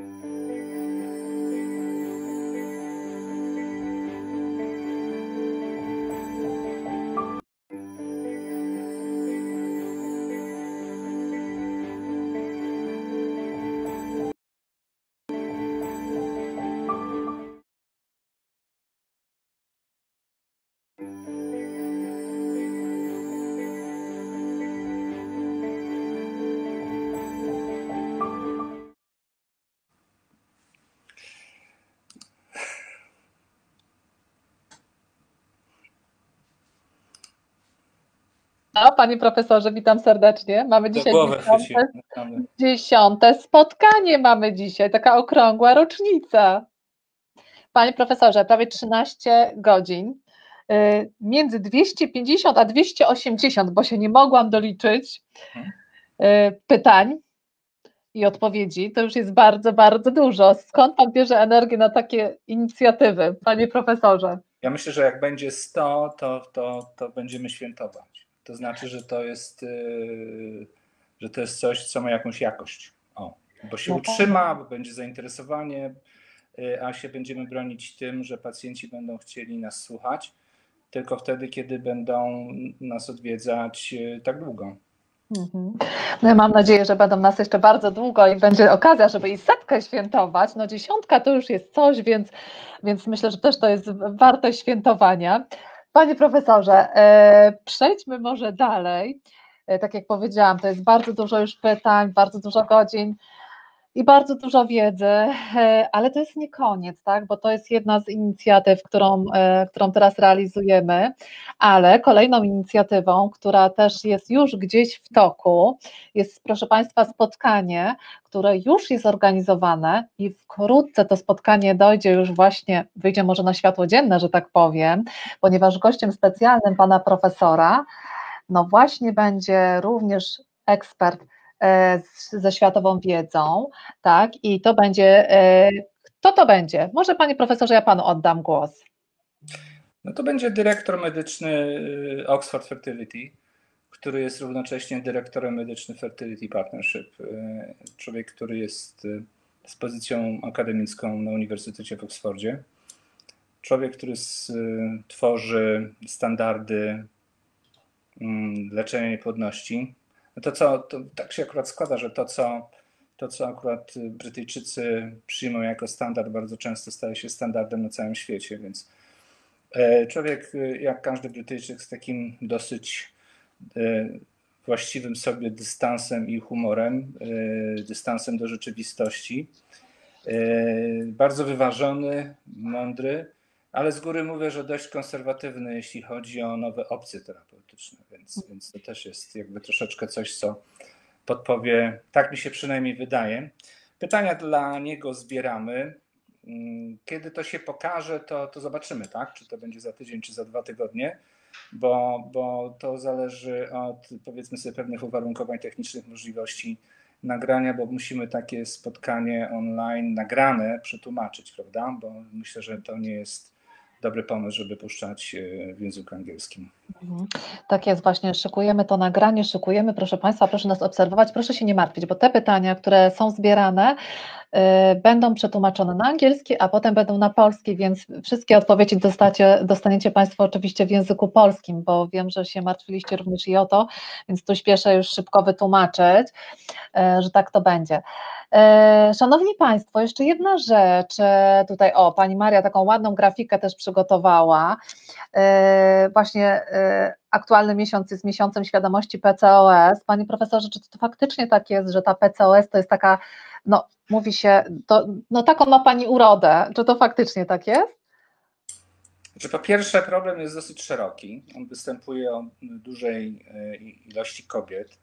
No, panie profesorze, witam serdecznie. Mamy dzisiaj dziesiąte, dziesiąte spotkanie mamy dzisiaj, taka okrągła rocznica. Panie profesorze, prawie 13 godzin. Y, między 250 a 280, bo się nie mogłam doliczyć y, pytań i odpowiedzi, to już jest bardzo, bardzo dużo. Skąd pan bierze energię na takie inicjatywy, panie profesorze? Ja myślę, że jak będzie 100, to, to, to będziemy świętować. To znaczy, że to jest, y, że to jest coś, co ma jakąś jakość. O, bo się no tak. utrzyma, bo będzie zainteresowanie, a się będziemy bronić tym, że pacjenci będą chcieli nas słuchać tylko wtedy, kiedy będą nas odwiedzać e, tak długo. Mhm. No ja mam nadzieję, że będą nas jeszcze bardzo długo i będzie okazja, żeby i setkę świętować. No dziesiątka to już jest coś, więc, więc myślę, że też to jest warte świętowania. Panie profesorze, e, przejdźmy może dalej. E, tak jak powiedziałam, to jest bardzo dużo już pytań, bardzo dużo godzin i bardzo dużo wiedzy, e, ale to jest nie koniec, tak? bo to jest jedna z inicjatyw, którą, e, którą teraz realizujemy, ale kolejną inicjatywą, która też jest już gdzieś w toku, jest proszę Państwa spotkanie, które już jest organizowane i wkrótce to spotkanie dojdzie już właśnie, wyjdzie może na światło dzienne, że tak powiem, ponieważ gościem specjalnym pana profesora, no właśnie będzie również ekspert ze światową wiedzą, tak? I to będzie, e, kto to będzie? Może panie profesorze, ja panu oddam głos. No to będzie dyrektor medyczny e, Oxford Fertility, który jest równocześnie dyrektorem medycznym Fertility Partnership. Człowiek, który jest z pozycją akademicką na Uniwersytecie w Oksfordzie. Człowiek, który tworzy standardy mm, leczenia niepłodności no to co, to tak się akurat składa, że to co, to, co akurat Brytyjczycy przyjmują jako standard, bardzo często staje się standardem na całym świecie, więc e, człowiek, e, jak każdy Brytyjczyk, z takim dosyć e, właściwym sobie dystansem i humorem, dystansem do rzeczywistości, bardzo wyważony, mądry, ale z góry mówię, że dość konserwatywny, jeśli chodzi o nowe opcje terapeutyczne, więc, więc to też jest jakby troszeczkę coś, co podpowie, tak mi się przynajmniej wydaje. Pytania dla niego zbieramy. Mm, kiedy to się pokaże, to, to zobaczymy, tak? Czy to będzie za tydzień, czy za dwa tygodnie, bo, bo to zależy od powiedzmy sobie pewnych uwarunkowań technicznych, możliwości nagrania, bo musimy takie spotkanie online nagrane przetłumaczyć, prawda? Bo myślę, że to nie jest dobry pomysł, żeby puszczać e, w języku angielskim. Mhm. Tak jest, właśnie szykujemy to nagranie, szykujemy, proszę Państwa, proszę nas obserwować, proszę się nie martwić, bo te pytania, które są zbierane, będą przetłumaczone na angielski, a potem będą na polski, więc wszystkie odpowiedzi dostacie, dostaniecie Państwo oczywiście w języku polskim, bo wiem, że się martwiliście również i o to, więc tu śpieszę już szybko wytłumaczyć, y, że tak to będzie. E, szanowni Państwo, jeszcze jedna rzecz. Tutaj, o, Pani Maria taką ładną grafikę też przygotowała. Właśnie aktualny miesiąc jest miesiącem świadomości PCOS. Panie profesorze, czy to faktycznie tak jest, że ta PCOS to jest taka, no mówi się, to, no taką ma Pani urodę. Czy to faktycznie tak jest? Znaczy, po pierwsze, problem jest dosyć szeroki. On występuje o dużej ilości kobiet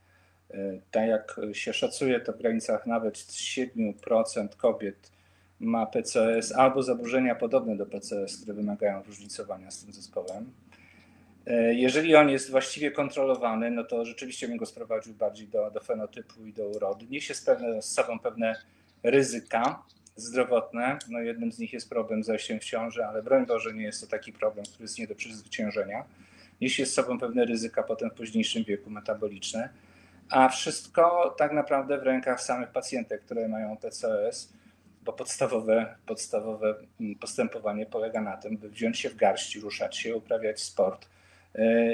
E, tak jak się szacuje, to w granicach nawet 7% kobiet ma PCS albo zaburzenia podobne do PCS, które wymagają różnicowania z tym zespołem. E, jeżeli on jest właściwie kontrolowany, no to rzeczywiście bym go sprowadził bardziej do, do fenotypu i do urody. Niesie z, pewne, z sobą pewne ryzyka zdrowotne. No jednym z nich jest problem zajściem w ciąży, ale broń Boże nie jest to taki problem, który jest nie do przezwyciężenia. Niesie z sobą pewne ryzyka potem w późniejszym wieku metaboliczne a wszystko tak naprawdę w rękach samych pacjentek, które mają PCOS. bo podstawowe, podstawowe mm, postępowanie polega na tym, by wziąć się w garść, ruszać się, uprawiać sport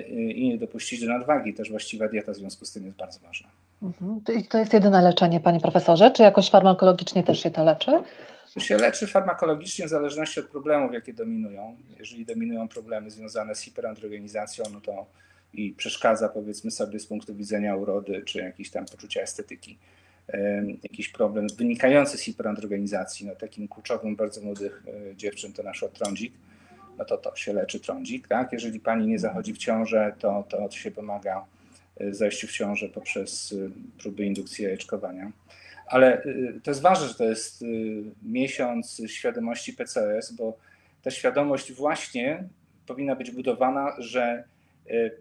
i nie dopuścić do nadwagi. Też właściwa dieta w związku z tym jest bardzo ważna. Mhm. I to jest jedyne leczenie, panie profesorze? Czy jakoś farmakologicznie też się to leczy? To się leczy farmakologicznie w zależności od problemów, jakie dominują. Jeżeli dominują problemy związane z hiperandrogenizacją, no to i przeszkadza powiedzmy sobie z punktu widzenia urody czy jakiejś tam poczucia estetyki jakiś problem wynikający z hiperandrogenizacji, no takim kluczowym bardzo młodych e, dziewczyn to nasz trądzik, no to to się leczy trądzik, tak? Jeżeli pani nie zachodzi w ciążę, to, to się pomaga e, zajściu w ciążę poprzez e, próby indukcji jajeczkowania. Ale to jest ważne, że to jest miesiąc świadomości PCOS, bo ta świadomość właśnie powinna być budowana, że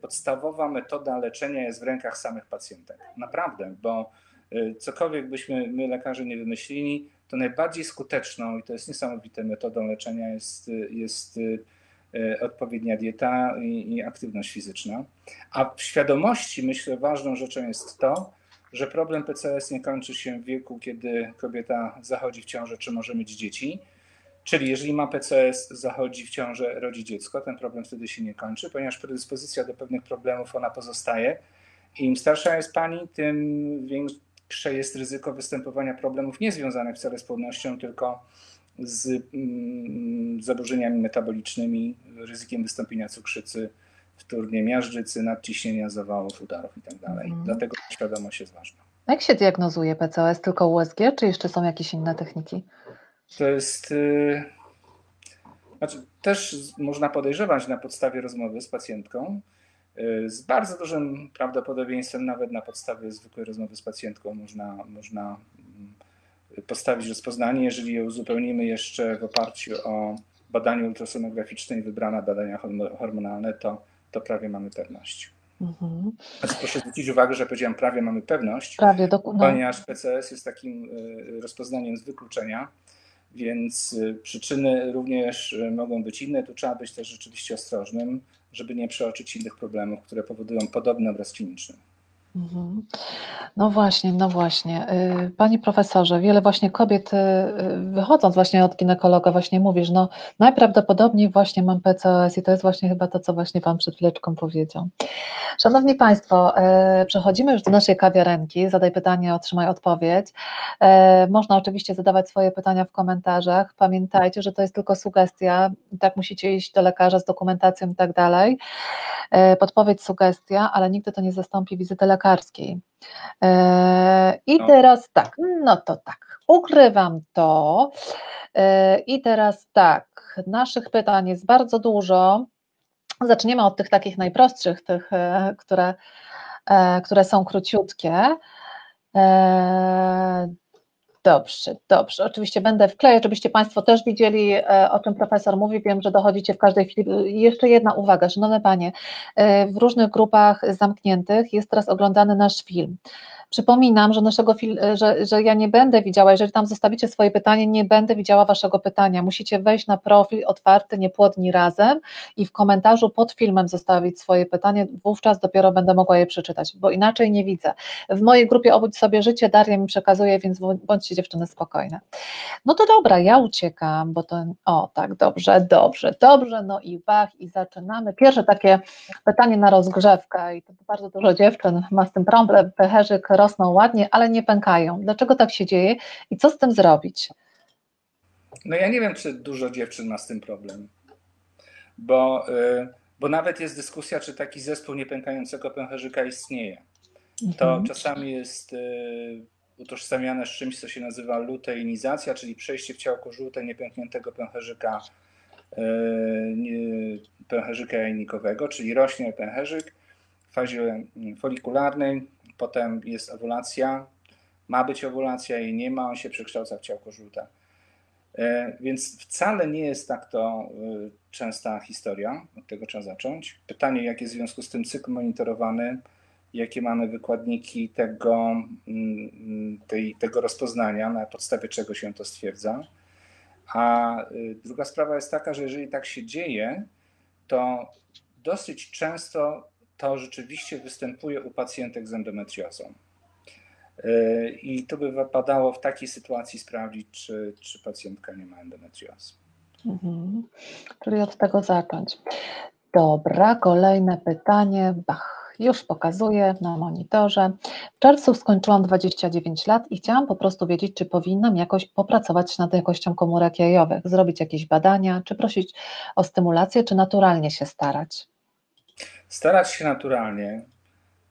podstawowa metoda leczenia jest w rękach samych pacjentek. Naprawdę, bo Y, cokolwiek byśmy my lekarze nie wymyślili, to najbardziej skuteczną i to jest niesamowite metodą leczenia jest, jest y, odpowiednia dieta i, i aktywność fizyczna. A w świadomości myślę ważną rzeczą jest to, że problem PCS nie kończy się w wieku, kiedy kobieta zachodzi w ciążę, czy może mieć dzieci. Czyli jeżeli ma PCS, zachodzi w ciążę, rodzi dziecko, ten problem wtedy się nie kończy, ponieważ predyspozycja do pewnych problemów ona pozostaje. Im starsza jest pani, tym większe jest ryzyko występowania problemów niezwiązanych wcale z płodnością, tylko z mm, zaburzeniami metabolicznymi, ryzykiem wystąpienia cukrzycy, wtórnie miażdżycy, nadciśnienia, zawałów, udarów itd. Tak mhm. Dlatego świadomość jest ważna. Jak się diagnozuje PCOS? Tylko USG, czy jeszcze są jakieś inne techniki? To jest. Y, znaczy, też można podejrzewać na podstawie rozmowy z pacjentką, z bardzo dużym prawdopodobieństwem, nawet na podstawie zwykłej rozmowy z pacjentką, można, można mm, postawić rozpoznanie. Jeżeli je uzupełnimy jeszcze w oparciu o badanie ultrasonograficzne i wybrane badania hormonalne, to, to prawie mamy pewność. Mhm. proszę zwrócić uwagę, że powiedziałem prawie mamy pewność, prawie no. ponieważ PCS jest takim y, rozpoznaniem z wykluczenia, więc y, przyczyny również mogą być inne. Tu trzeba być też rzeczywiście ostrożnym żeby nie przeoczyć innych problemów, które powodują podobny obraz kliniczny. Mhm. No właśnie, no właśnie. Y, Panie profesorze, wiele właśnie kobiet y, y, wychodząc właśnie od ginekologa właśnie mówisz, no najprawdopodobniej właśnie mam PCOS i to jest właśnie chyba to, co właśnie Pan przed chwileczką powiedział. Szanowni Państwo, przechodzimy już do naszej kawiarenki, zadaj pytanie, otrzymaj odpowiedź. Można oczywiście zadawać swoje pytania w komentarzach. Pamiętajcie, że to jest tylko sugestia, tak musicie iść do lekarza z dokumentacją i tak dalej. Podpowiedź, sugestia, ale nigdy to nie zastąpi wizyty lekarza lekarskiej. E, I no. teraz tak, no to tak, ukrywam to. E, I teraz tak, naszych pytań jest bardzo dużo. Zaczniemy od tych takich najprostszych, tych, e, które, które są króciutkie. Dobrze, dobrze. Oczywiście będę wklejać, żebyście Państwo też widzieli, e, o czym profesor mówi. Wiem, że dochodzicie w każdej chwili. Jeszcze jedna uwaga, szanowne Panie. E, w różnych grupach zamkniętych jest teraz oglądany nasz film. Przypominam, że naszego że, że ja nie będę widziała, jeżeli tam zostawicie swoje pytanie, nie będę widziała waszego pytania. Musicie wejść na profil otwarty Niepłodni Razem i w komentarzu pod filmem zostawić swoje pytanie, wówczas dopiero będę mogła je przeczytać, bo inaczej nie widzę. W mojej grupie Obudź sobie życie Daria mi przekazuje, więc bądźcie dziewczyny spokojne. No to dobra, ja uciekam, bo to, o tak, dobrze, dobrze, dobrze, no i bach i zaczynamy. Pierwsze takie pytanie na rozgrzewkę i to bardzo dużo dziewczyn ma z tym problem, pecherzyk rosną ładnie, ale nie pękają. Dlaczego tak się dzieje i co z tym zrobić? No ja nie wiem, czy dużo dziewczyn ma z tym problem, bo, y, bo nawet jest dyskusja, czy taki zespół niepękającego pęcherzyka istnieje. To mhm. czasami jest y, utożsamiane z czymś, co się nazywa luteinizacja, czyli przejście w ciałko żółte niepękniętego pęcherzyka, y, pęcherzyka jajnikowego, czyli rośnie pęcherzyk w fazie folikularnej, potem jest owulacja, ma być owulacja i nie ma, on się przekształca w ciałko żółte. E, więc wcale nie jest tak to e, częsta historia, od tego trzeba zacząć. Pytanie, jaki jest w związku z tym cykl monitorowany, jakie mamy wykładniki tego, mm, tej, tego rozpoznania, na podstawie czego się to stwierdza. A e, druga sprawa jest taka, że jeżeli tak się dzieje, to dosyć często to rzeczywiście występuje u pacjentek z endometriozą. I tu by wypadało w takiej sytuacji sprawdzić, czy, czy pacjentka nie ma endometriozy. Mhm. Czyli od tego zacząć. Dobra, kolejne pytanie. Bach, już pokazuję na monitorze. W czerwcu skończyłam 29 lat i chciałam po prostu wiedzieć, czy powinnam jakoś popracować nad jakością komórek jajowych, zrobić jakieś badania, czy prosić o stymulację, czy naturalnie się starać. Starać się naturalnie.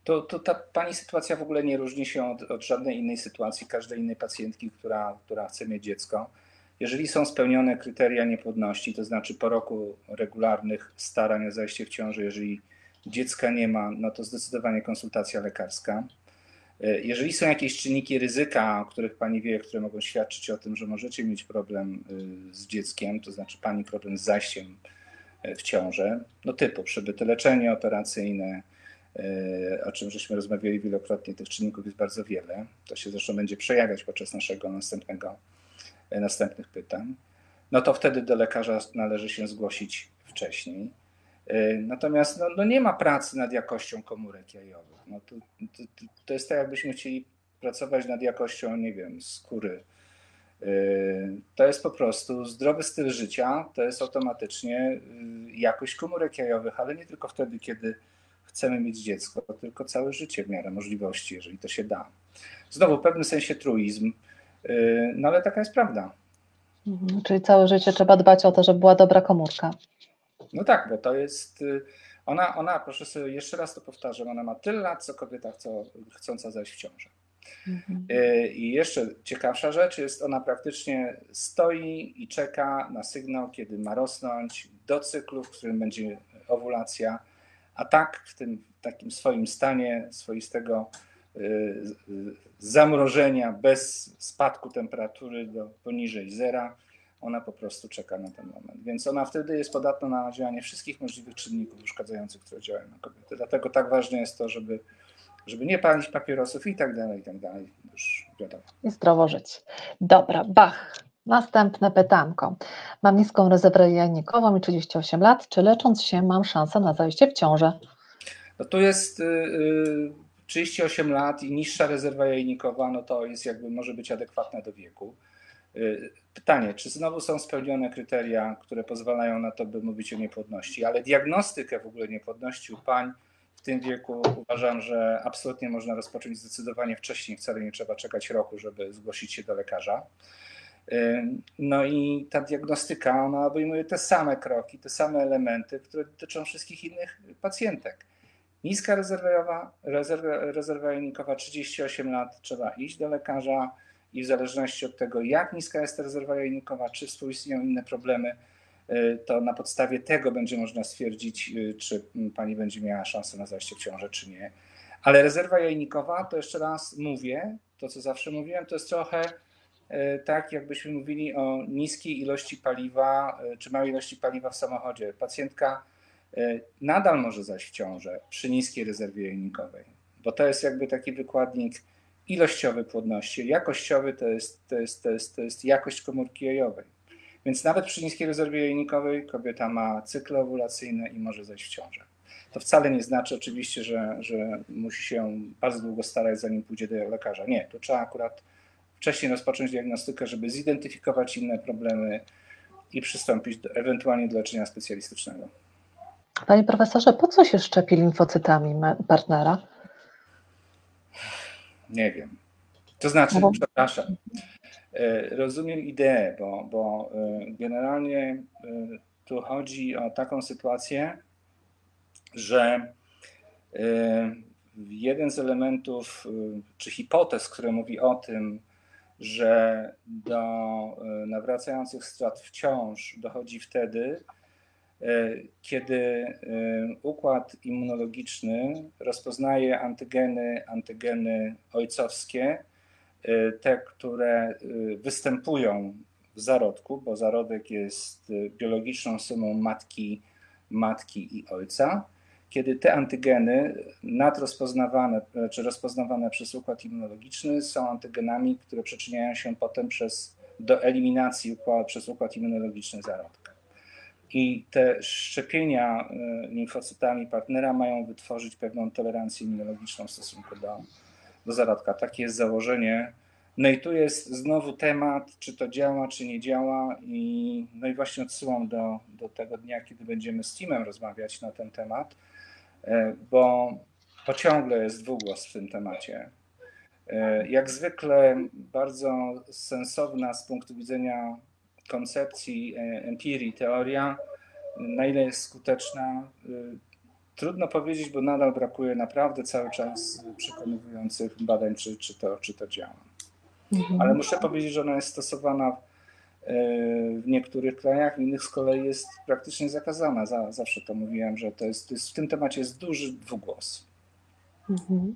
To, to ta pani sytuacja w ogóle nie różni się od, od żadnej innej sytuacji, każdej innej pacjentki, która, która chce mieć dziecko jeżeli są spełnione kryteria niepłodności, to znaczy po roku regularnych starań o zajście w ciąży, jeżeli dziecka nie ma, no to zdecydowanie konsultacja lekarska. E, jeżeli są jakieś czynniki ryzyka, o których Pani wie, które mogą świadczyć o tym, że możecie mieć problem e, z dzieckiem, to znaczy Pani problem z zajściem w ciążę, no typu przebyte leczenie operacyjne, o czym żeśmy rozmawiali wielokrotnie, tych czynników jest bardzo wiele. To się zresztą będzie przejawiać podczas naszego następnego następnych pytań, no to wtedy do lekarza należy się zgłosić wcześniej. E, natomiast no, no nie ma pracy nad jakością komórek jajowych. No to, to, to jest tak, jakbyśmy chcieli pracować nad jakością, nie wiem, skóry. E, to jest po prostu zdrowy styl życia, to jest automatycznie e, jakość komórek jajowych, ale nie tylko wtedy, kiedy chcemy mieć dziecko, tylko całe życie w miarę możliwości, jeżeli to się da. Znowu w pewnym sensie truizm, Y, no ale taka jest prawda. Mhm, czyli całe życie trzeba dbać o to, żeby była dobra komórka. No tak, bo to jest. Y, ona, ona, proszę sobie, jeszcze raz to powtarzam, ona ma tyle lat, co kobieta chcą, chcąca zajść w ciążę. Mhm. Y, I jeszcze ciekawsza rzecz jest, ona praktycznie stoi i czeka na sygnał, kiedy ma rosnąć do cyklu, w którym będzie owulacja, a tak w tym takim swoim stanie swoistego zamrożenia bez spadku temperatury do poniżej zera, ona po prostu czeka na ten moment. Więc ona wtedy jest podatna na działanie wszystkich możliwych czynników uszkadzających, które działają na kobiety. Dlatego tak ważne jest to, żeby, żeby nie palić papierosów i tak dalej, i tak dalej. Już wiadomo. I zdrowo żyć. Dobra, Bach. Następne pytanko. Mam niską rezerwę jajnikową i 38 lat. Czy lecząc się mam szansę na zajście w ciążę? No tu jest... Yy, 38 lat i niższa rezerwa jajnikowa, no to jest jakby może być adekwatna do wieku. Y, pytanie, czy znowu są spełnione kryteria, które pozwalają na to, by mówić o niepłodności, ale diagnostykę w ogóle niepłodności u pań w tym wieku uważam, że absolutnie można rozpocząć zdecydowanie wcześniej, wcale nie trzeba czekać roku, żeby zgłosić się do lekarza. No i ta diagnostyka, ona obejmuje te same kroki, te same elementy, które dotyczą wszystkich innych pacjentek. Niska rezerwowa, rezerwa, rezerwa jajnikowa 38 lat, trzeba iść do lekarza i w zależności od tego, jak niska jest ta rezerwa jajnikowa, czy współistnieją inne problemy, to na podstawie tego będzie można stwierdzić, y, czy pani będzie miała szansę na zajście w ciążę, czy nie. Ale rezerwa jajnikowa, to jeszcze raz mówię, to co zawsze mówiłem, to jest trochę y, tak, jakbyśmy mówili o niskiej ilości paliwa, czy małej ilości paliwa w samochodzie. Pacjentka E, nadal może zaś w ciążę przy niskiej rezerwie jajnikowej, bo to jest jakby taki wykładnik ilościowy płodności. Jakościowy to jest, to jest, to jest, to jest jakość komórki jajowej. Więc nawet przy niskiej rezerwie jajnikowej kobieta ma cykle owulacyjne i może zajść w ciążę. To wcale nie znaczy oczywiście, że, że musi się bardzo długo starać, zanim pójdzie do lekarza. Nie, to trzeba akurat wcześniej rozpocząć diagnostykę, żeby zidentyfikować inne problemy i przystąpić do, ewentualnie do leczenia specjalistycznego. Panie profesorze, po co się szczepi limfocytami partnera? Nie wiem. To znaczy, no bo... przepraszam, rozumiem ideę, bo, bo e, generalnie e, tu chodzi o taką sytuację, że jeden z elementów czy hipotez, które mówi o tym, że do nawracających strat wciąż dochodzi wtedy, E, kiedy e, układ immunologiczny rozpoznaje antygeny, antygeny ojcowskie, e, te, które występują w zarodku, bo zarodek jest biologiczną sumą matki, matki i ojca. Kiedy te antygeny nadrozpoznawane, czy rozpoznawane przez układ immunologiczny są antygenami, które przyczyniają się potem przez, do eliminacji układ, przez układ immunologiczny zarodka. I te szczepienia limfocytami partnera mają wytworzyć pewną tolerancję immunologiczną w stosunku do, do zarodka. Takie jest założenie. No i tu jest znowu temat, czy to działa, czy nie działa. I, no i właśnie odsyłam do, do tego dnia, kiedy będziemy z teamem rozmawiać na ten temat, e, bo, bo ciągle jest dwugłos w tym temacie. E, jak zwykle bardzo sensowna z punktu widzenia koncepcji e, empirii teoria, na ile jest skuteczna, trudno powiedzieć, bo nadal brakuje naprawdę cały czas przekonywujących badań, czy, czy, to, czy to działa. Mhm. Ale muszę powiedzieć, że ona jest stosowana e, w niektórych krajach, w innych z kolei jest praktycznie zakazana. Zawsze to mówiłem, że to jest, to jest w tym temacie jest duży dwugłos. Mhm.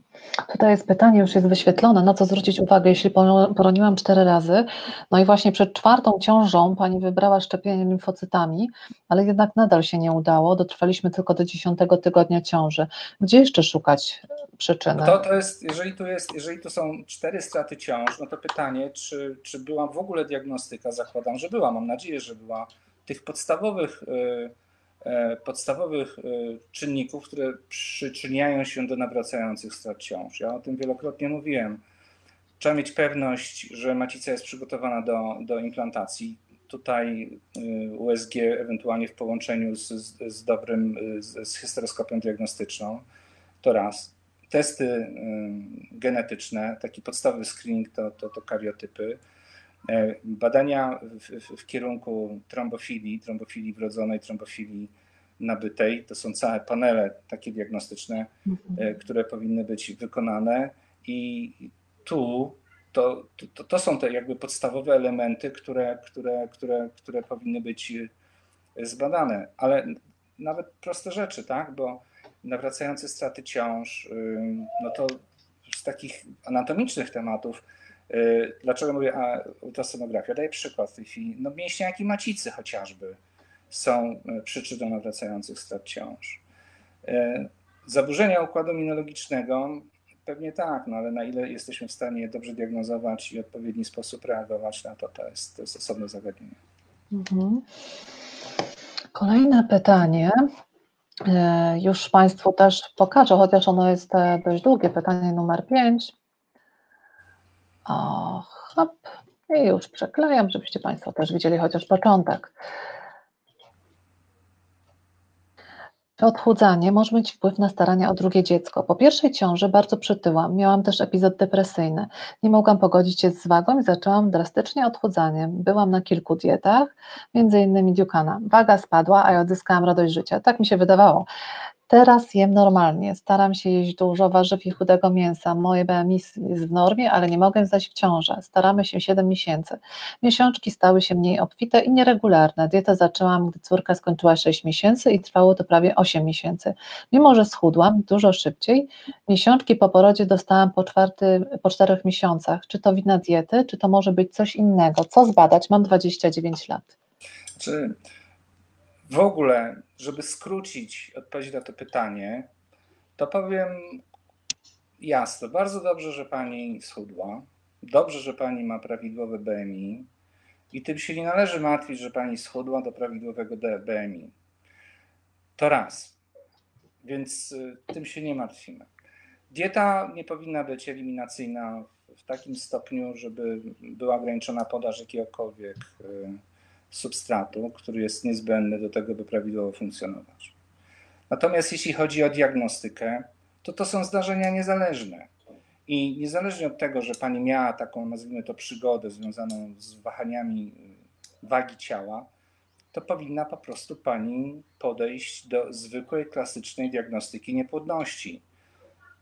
Tutaj jest pytanie, już jest wyświetlone, na co zwrócić uwagę, jeśli poroniłam cztery razy. No i właśnie przed czwartą ciążą pani wybrała szczepienie limfocytami, ale jednak nadal się nie udało. Dotrwaliśmy tylko do dziesiątego tygodnia ciąży. Gdzie jeszcze szukać przyczyny? No to, to jest, jeżeli tu jest, jeżeli tu są cztery straty ciąż, no to pytanie, czy, czy była w ogóle diagnostyka? Zakładam, że była. Mam nadzieję, że była tych podstawowych. Yy, podstawowych e, czynników, które przyczyniają się do nawracających strat ciąż. Ja o tym wielokrotnie mówiłem. Trzeba mieć pewność, że macica jest przygotowana do, do implantacji. Tutaj e, USG ewentualnie w połączeniu z, z dobrym, z, z hysteroskopią diagnostyczną. To raz. Testy genetyczne, taki podstawowy screening to, to, to kariotypy. E, badania w, w, kierunku trombofilii, trombofilii wrodzonej, trombofilii nabytej, to są całe panele takie diagnostyczne, mhm. E, które powinny być wykonane. I tu to, to, to są te jakby podstawowe elementy, które, które, które, które powinny być zbadane, ale nawet proste rzeczy, tak, bo nawracające straty ciąż, no to z takich anatomicznych tematów dlaczego mówię ultrasonografia? Daję przykład w tej chwili. No mięśniaki macicy chociażby są y, przyczyną nawracających strat ciąż. Y, zaburzenia układu immunologicznego pewnie tak, no ale na ile jesteśmy w stanie dobrze diagnozować i w odpowiedni sposób reagować na to, to jest, to jest osobne zagadnienie. Mhm. Kolejne pytanie. Już Państwu też pokażę, chociaż ono jest e, dość długie, pytanie numer 5. O, hop. I już przeklejam, żebyście Państwo też widzieli chociaż początek. Czy odchudzanie może mieć wpływ na starania o drugie dziecko? Po pierwszej ciąży bardzo przytyłam, miałam też epizod depresyjny. Nie mogłam pogodzić się z wagą i zaczęłam drastycznie odchudzaniem. Byłam na kilku dietach, między innymi Dukana. Waga spadła, a ja odzyskałam radość życia. Tak mi się wydawało. Teraz jem normalnie, staram się jeść dużo warzyw i chudego mięsa. Moje BMI jest w normie, ale nie mogę zaś w ciążę. Staramy się 7 miesięcy. Miesiączki stały się mniej obfite i nieregularne. Dietę zaczęłam, gdy córka skończyła 6 miesięcy i trwało to prawie 8 miesięcy. Mimo, że schudłam dużo szybciej, miesiączki po porodzie dostałam po, czwarty, po 4 miesiącach. Czy to wina diety, czy to może być coś innego? Co zbadać? Mam 29 lat. Czy w ogóle, żeby skrócić odpowiedź na to pytanie, to powiem jasno. Bardzo dobrze, że pani schudła. Dobrze, że pani ma prawidłowe BMI. I tym się nie należy martwić, że pani schudła do prawidłowego BMI. To raz. Więc y, tym się nie martwimy. Dieta nie powinna być eliminacyjna w takim stopniu, żeby była ograniczona podaż jakiegokolwiek y, substratu, który jest niezbędny do tego, by prawidłowo funkcjonować. Natomiast jeśli chodzi o diagnostykę, to to są zdarzenia niezależne. I niezależnie od tego, że pani miała taką, nazwijmy to, przygodę związaną z wahaniami wagi ciała, to powinna po prostu pani podejść do zwykłej, klasycznej diagnostyki niepłodności.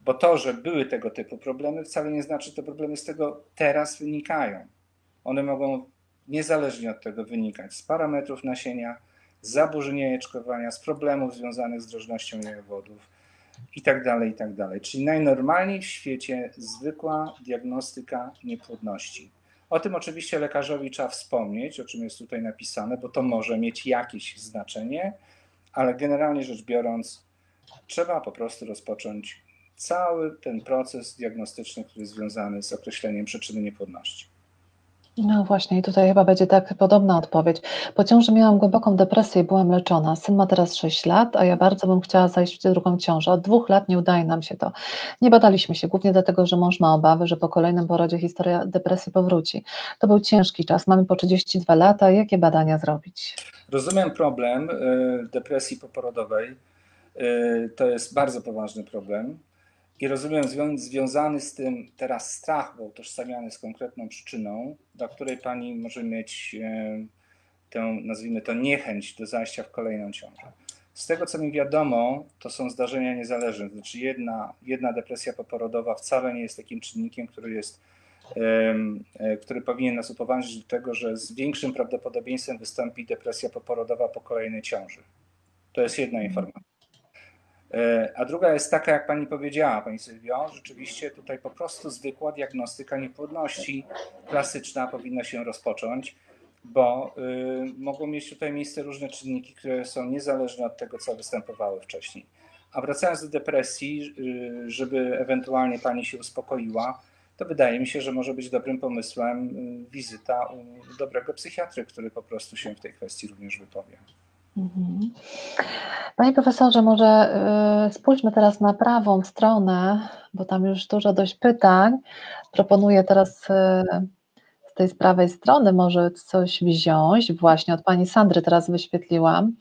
Bo to, że były tego typu problemy, wcale nie znaczy, że te problemy z tego teraz wynikają. One mogą niezależnie od tego wynikać z parametrów nasienia, z zaburzeń jajeczkowania, z problemów związanych z drożnością jajowodów itd., tak itd. Tak Czyli najnormalniej w świecie zwykła diagnostyka niepłodności. O tym oczywiście lekarzowi trzeba wspomnieć, o czym jest tutaj napisane, bo to może mieć jakieś znaczenie, ale generalnie rzecz biorąc, trzeba po prostu rozpocząć cały ten proces diagnostyczny, który jest związany z określeniem przyczyny niepłodności. No właśnie, i tutaj chyba będzie tak podobna odpowiedź. Po ciąży miałam głęboką depresję i byłam leczona. Syn ma teraz 6 lat, a ja bardzo bym chciała zajść w drugą ciążę. Od dwóch lat nie udaje nam się to. Nie badaliśmy się, głównie dlatego, że mąż ma obawy, że po kolejnym porodzie historia depresji powróci. To był ciężki czas, mamy po 32 lata. Jakie badania zrobić? Rozumiem problem y, depresji poporodowej. Y, to jest bardzo poważny problem. I rozumiem związany z tym teraz strach, bo utożsamiany z konkretną przyczyną, dla której pani może mieć e, tę, nazwijmy to, niechęć do zajścia w kolejną ciążę. Z tego, co mi wiadomo, to są zdarzenia niezależne. Znaczy, jedna, jedna depresja poporodowa wcale nie jest takim czynnikiem, który jest, e, który powinien nas upoważnić do tego, że z większym prawdopodobieństwem wystąpi depresja poporodowa po kolejnej ciąży. To jest jedna informacja. E, a druga jest taka, jak pani powiedziała, pani Sylwio, rzeczywiście tutaj po prostu zwykła diagnostyka niepłodności klasyczna powinna się rozpocząć, bo y, mogą mieć tutaj miejsce różne czynniki, które są niezależne od tego, co występowały wcześniej. A wracając do depresji, y, żeby ewentualnie pani się uspokoiła, to wydaje mi się, że może być dobrym pomysłem y, wizyta u dobrego psychiatry, który po prostu się w tej kwestii również wypowie. Mhm. Panie profesorze, może y, spójrzmy teraz na prawą stronę, bo tam już dużo dość pytań. Proponuję teraz y, z tej prawej strony może coś wziąć. Właśnie od pani Sandry teraz wyświetliłam.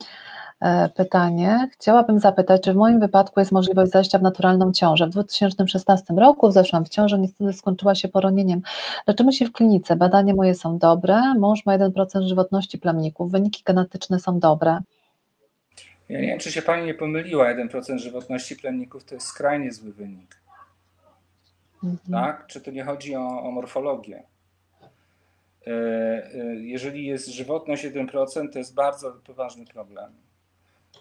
E, pytanie. Chciałabym zapytać, czy w moim wypadku jest możliwość zajścia w naturalną ciążę. W 2016 roku zeszłam w ciążę, niestety skończyła się poronieniem. Leczymy się w klinice, badania moje są dobre, mąż ma 1% żywotności plemników, wyniki genetyczne są dobre. Ja nie wiem, czy się Pani nie pomyliła, 1% żywotności plemników to jest skrajnie zły wynik. Mhm. Tak? Czy to nie chodzi o, o morfologię? E, e, jeżeli jest żywotność 1%, to jest bardzo poważny problem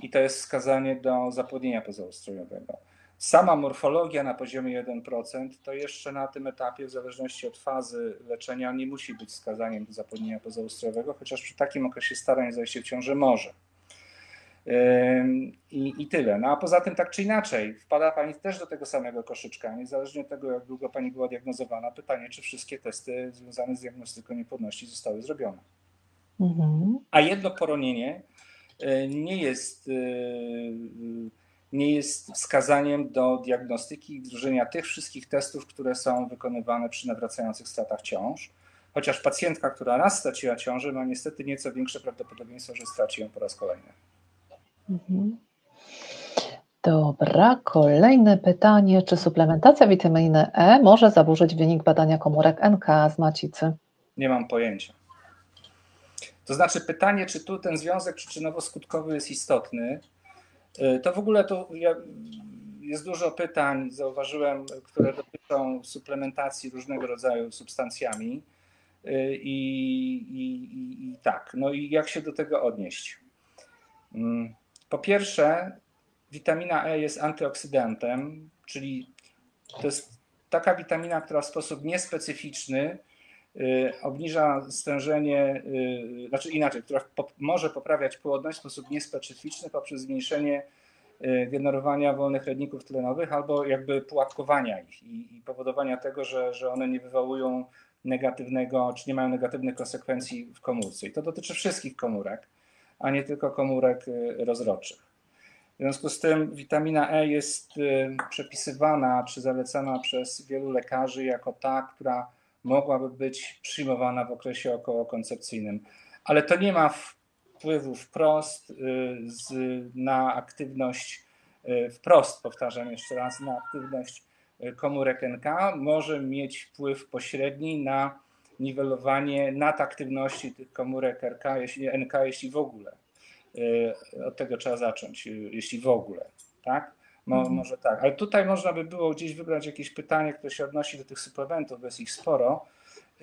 i to jest wskazanie do zapłodnienia pozaustrojowego. Sama morfologia na poziomie 1% to jeszcze na tym etapie, w zależności od fazy leczenia, nie musi być wskazaniem do zapłodnienia pozaustrojowego, chociaż przy takim okresie starań zajście w ciąży może. I, I tyle. No a poza tym, tak czy inaczej, wpada Pani też do tego samego koszyczka, niezależnie od tego, jak długo Pani była diagnozowana. Pytanie, czy wszystkie testy związane z diagnostyką niepłodności zostały zrobione. Mhm. A jedno poronienie nie jest, e, nie jest wskazaniem do diagnostyki i wdrożenia tych wszystkich testów, które są wykonywane przy nawracających stratach ciąż. Chociaż pacjentka, która raz straciła ciążę, ma niestety nieco większe prawdopodobieństwo, że straci ją po raz kolejny. Mhm. Dobra, kolejne pytanie. Czy suplementacja witaminy E może zaburzyć wynik badania komórek NK z macicy? Nie mam pojęcia. To znaczy pytanie, czy tu ten związek przyczynowo-skutkowy jest istotny, y, to w ogóle to jest dużo pytań, zauważyłem, które dotyczą suplementacji różnego rodzaju substancjami. Y, I, i, i, tak, no i jak się do tego odnieść? Mm, po pierwsze, witamina E jest antyoksydantem, czyli to jest taka witamina, która w sposób niespecyficzny obniża stężenie, y, znaczy inaczej, która może poprawiać płodność w sposób niespecyficzny poprzez zmniejszenie y, generowania wolnych rodników tlenowych albo jakby pułapkowania ich i, i powodowania tego, że, że one nie wywołują negatywnego, czy nie mają negatywnych konsekwencji w komórce. I to dotyczy wszystkich komórek, a nie tylko komórek rozrodczych. W związku z tym witamina E jest przepisywana czy zalecana przez wielu lekarzy jako ta, która mogłaby być przyjmowana w okresie okołokoncepcyjnym. Ale to nie ma wpływu wprost y, z, na aktywność, y, wprost powtarzam jeszcze raz, na aktywność y, komórek NK. Może mieć wpływ pośredni na niwelowanie nadaktywności tych komórek RK, jeśli, NK, jeśli w ogóle. Od tego trzeba zacząć, jeśli w ogóle. Tak? Mo, mhm. Może tak, ale tutaj można by było gdzieś wybrać jakieś pytanie, które się odnosi do tych suplementów, bo jest ich sporo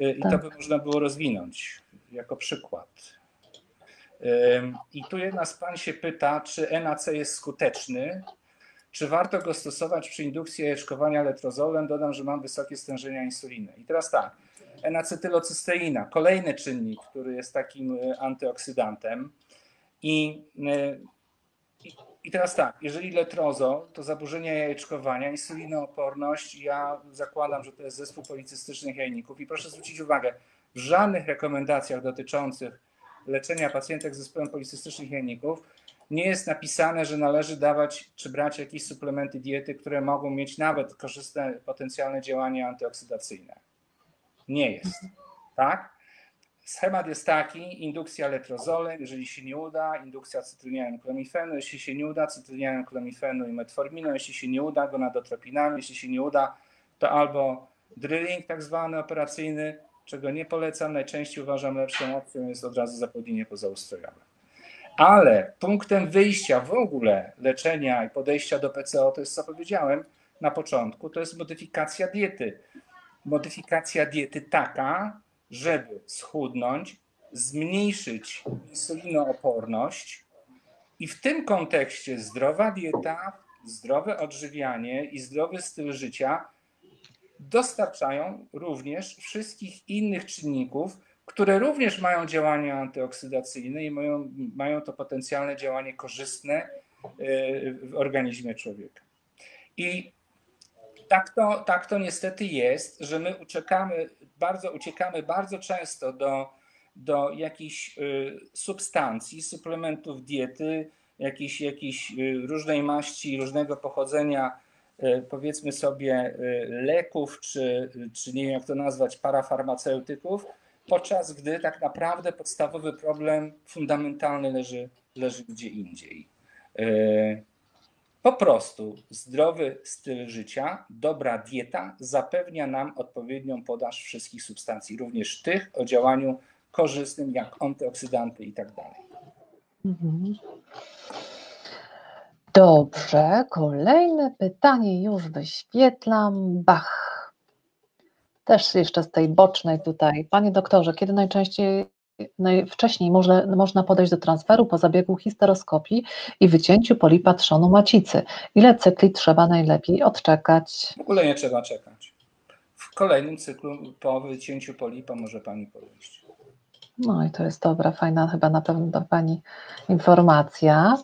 y, i tak. to by można było rozwinąć jako przykład. I tu jedna z pań się pyta, czy NAC jest skuteczny, czy warto go stosować przy indukcji jajeczkowania letrozolem? Dodam, że mam wysokie stężenia insuliny. I teraz tak, N-acetylocysteina, kolejny czynnik, który jest takim y, antyoksydantem. I y, i teraz tak, jeżeli letrozo, to zaburzenia jajeczkowania, insulinooporność, ja zakładam, że to jest zespół policystycznych jajników i proszę zwrócić uwagę, w żadnych rekomendacjach dotyczących leczenia pacjentek z zespołem policystycznych jajników nie jest napisane, że należy dawać czy brać jakieś suplementy diety, które mogą mieć nawet korzystne potencjalne działanie antyoksydacyjne. Nie jest. Tak? Schemat jest taki, indukcja letrozolem, jeżeli się nie uda, indukcja cytrynianem klomifenu, jeśli się nie uda, cytrynianem klomifenu i metforminą, jeśli się nie uda, gonadotropinami, jeśli się nie uda, to albo drilling tak zwany operacyjny, czego nie polecam, najczęściej uważam lepszą opcją jest od razu zapłodnienie pozaustrojowe. Ale punktem wyjścia w ogóle leczenia i podejścia do PCO to jest, co powiedziałem na początku, to jest modyfikacja diety. Modyfikacja diety taka, żeby schudnąć, zmniejszyć insulinooporność i w tym kontekście zdrowa dieta, zdrowe odżywianie i zdrowy styl życia dostarczają również wszystkich innych czynników, które również mają działanie antyoksydacyjne i mają, mają to potencjalne działanie korzystne y, w organizmie człowieka. I tak to, tak to niestety jest, że my uciekamy bardzo, uciekamy bardzo często do, do jakichś y, substancji, suplementów diety, jakiejś, jakiejś y, różnej maści, różnego pochodzenia, powiedzmy sobie, leków, czy, czy nie wiem jak to nazwać, parafarmaceutyków, podczas gdy tak naprawdę podstawowy problem fundamentalny leży, leży gdzie indziej. Po prostu zdrowy styl życia, dobra dieta zapewnia nam odpowiednią podaż wszystkich substancji, również tych o działaniu korzystnym, jak antyoksydanty i tak dalej. Mhm. Dobrze, kolejne pytanie już wyświetlam. Bach. Też jeszcze z tej bocznej tutaj. Panie doktorze, kiedy najczęściej najwcześniej można, można podejść do transferu po zabiegu histeroskopii i wycięciu polipa trzonu macicy? Ile cykli trzeba najlepiej odczekać? W ogóle nie trzeba czekać. W kolejnym cyklu po wycięciu polipa może Pani podejść. No i to jest dobra, fajna chyba na pewno dla Pani informacja.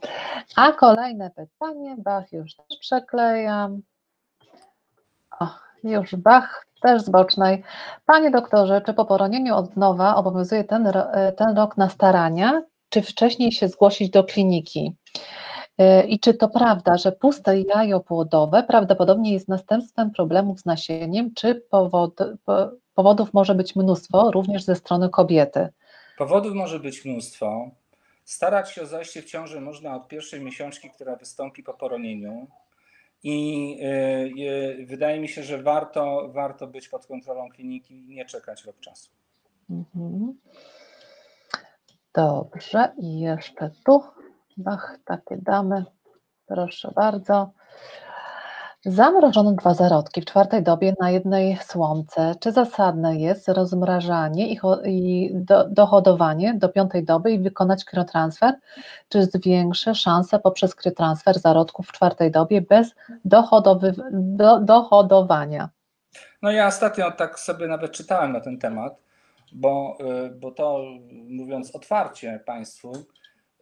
A kolejne pytanie, Bach już też przeklejam. O, już Bach też z bocznej. Panie doktorze, czy po poronieniu od nowa obowiązuje ten, e, ten rok na starania, czy wcześniej się zgłosić do kliniki? E, I czy to prawda, że puste jajo płodowe prawdopodobnie jest następstwem problemów z nasieniem, czy powod, powodów może być mnóstwo, również ze strony kobiety? Powodów może być mnóstwo. Starać się o zajście w ciąży można od pierwszej miesiączki, która wystąpi po poronieniu. I y, wydaje mi się, że warto, warto być pod kontrolą kliniki i nie czekać rok czasu. Mhm. Dobrze, i jeszcze tu. Bach, takie damy. Proszę bardzo. Zamrożono dwa zarodki w czwartej dobie na jednej słomce. Czy zasadne jest rozmrażanie i, i do, dohodowanie do piątej doby i wykonać kryotransfer? Czy zwiększy szanse poprzez kryotransfer zarodków w czwartej dobie bez dohodowy, do, dohodowania? No ja ostatnio tak sobie nawet czytałem na ten temat, bo, y, bo to mówiąc otwarcie Państwu,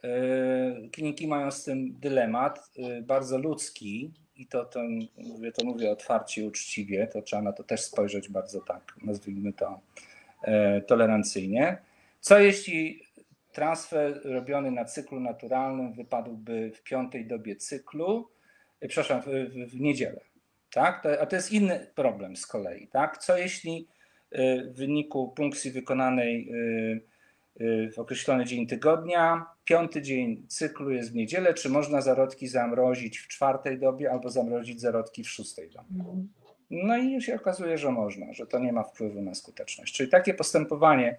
y, kliniki mają z tym dylemat y, bardzo ludzki, i to, to, mówię, to mówię otwarcie uczciwie, to trzeba na to też spojrzeć bardzo tak, nazwijmy to e, tolerancyjnie. Co jeśli transfer robiony na cyklu naturalnym wypadłby w piątej dobie cyklu, e, przepraszam, w, w niedzielę, tak? a to jest inny problem z kolei, tak? Co jeśli e, w wyniku punkcji wykonanej Y, w określony dzień tygodnia. Piąty dzień cyklu jest w niedzielę. Czy można zarodki zamrozić w czwartej dobie albo zamrozić zarodki w szóstej dobie? Mhm. No i się okazuje, że można, że to nie ma wpływu na skuteczność. Czyli takie postępowanie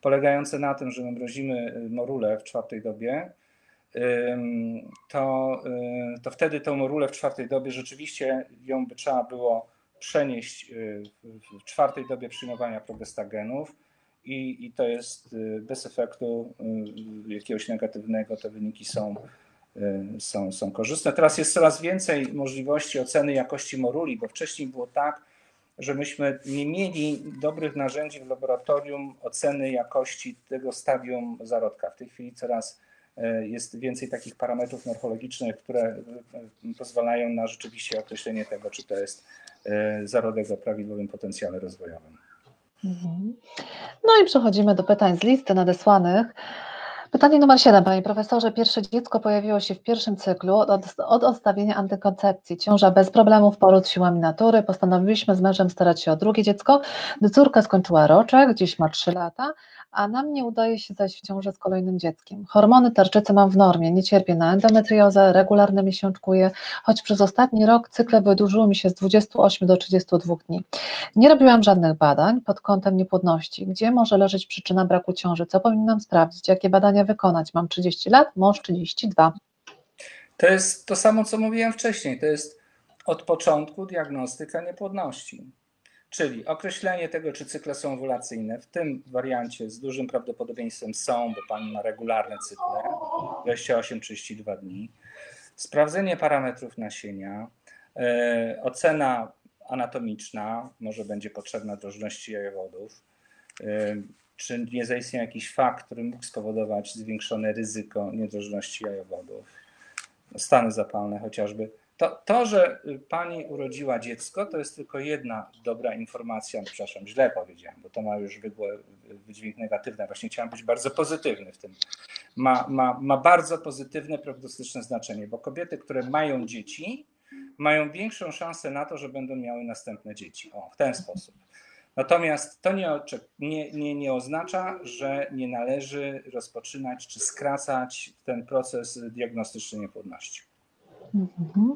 polegające na tym, że my mrozimy y, morulę w czwartej dobie, to, y, to wtedy tą morulę w czwartej dobie rzeczywiście ją by trzeba było przenieść w czwartej dobie przyjmowania progestagenów i, i to jest y, bez efektu y, jakiegoś negatywnego, te wyniki są, y, są, są korzystne. Teraz jest coraz więcej możliwości oceny jakości moruli, bo wcześniej było tak, że myśmy nie mieli dobrych narzędzi w laboratorium oceny jakości tego stadium zarodka. W tej chwili coraz jest więcej takich parametrów morfologicznych, które pozwalają na rzeczywiście określenie tego, czy to jest zarodek o prawidłowym potencjale rozwojowym. Mhm. No i przechodzimy do pytań z listy nadesłanych. Pytanie numer 7, panie profesorze. Pierwsze dziecko pojawiło się w pierwszym cyklu od, od odstawienia antykoncepcji. Ciąża bez problemów, poród siłami natury. Postanowiliśmy z mężem starać się o drugie dziecko, gdy córka skończyła roczek, dziś ma 3 lata, a nam nie udaje się zajść w ciążę z kolejnym dzieckiem. Hormony tarczycy mam w normie, nie cierpię na endometriozę, regularnie miesiączkuję, choć przez ostatni rok cykle wydłużyły mi się z 28 do 32 dni. Nie robiłam żadnych badań pod kątem niepłodności. Gdzie może leżeć przyczyna braku ciąży? Co powinnam sprawdzić? Jakie badania wykonać? Mam 30 lat, mąż 32. To jest to samo, co mówiłem wcześniej. To jest od początku diagnostyka niepłodności. Czyli określenie tego, czy cykle są owulacyjne, w tym wariancie z dużym prawdopodobieństwem są, bo pani ma regularne cykle, 28-32 dni. Sprawdzenie parametrów nasienia, e, ocena anatomiczna, może będzie potrzebna drożności jajowodów, e, czy nie zaistniał jakiś fakt, który mógł spowodować zwiększone ryzyko niedrożności jajowodów, stany zapalne chociażby to, to, że pani urodziła dziecko, to jest tylko jedna dobra informacja. Przepraszam, źle powiedziałem, bo to ma już wydźwięk negatywny. Właśnie chciałem być bardzo pozytywny w tym. Ma, ma, ma bardzo pozytywne prognostyczne znaczenie, bo kobiety, które mają dzieci, mają większą szansę na to, że będą miały następne dzieci. O, w ten sposób. Natomiast to nie, nie, nie, nie oznacza, że nie należy rozpoczynać czy skracać ten proces diagnostyczny niepłodności. Mhm.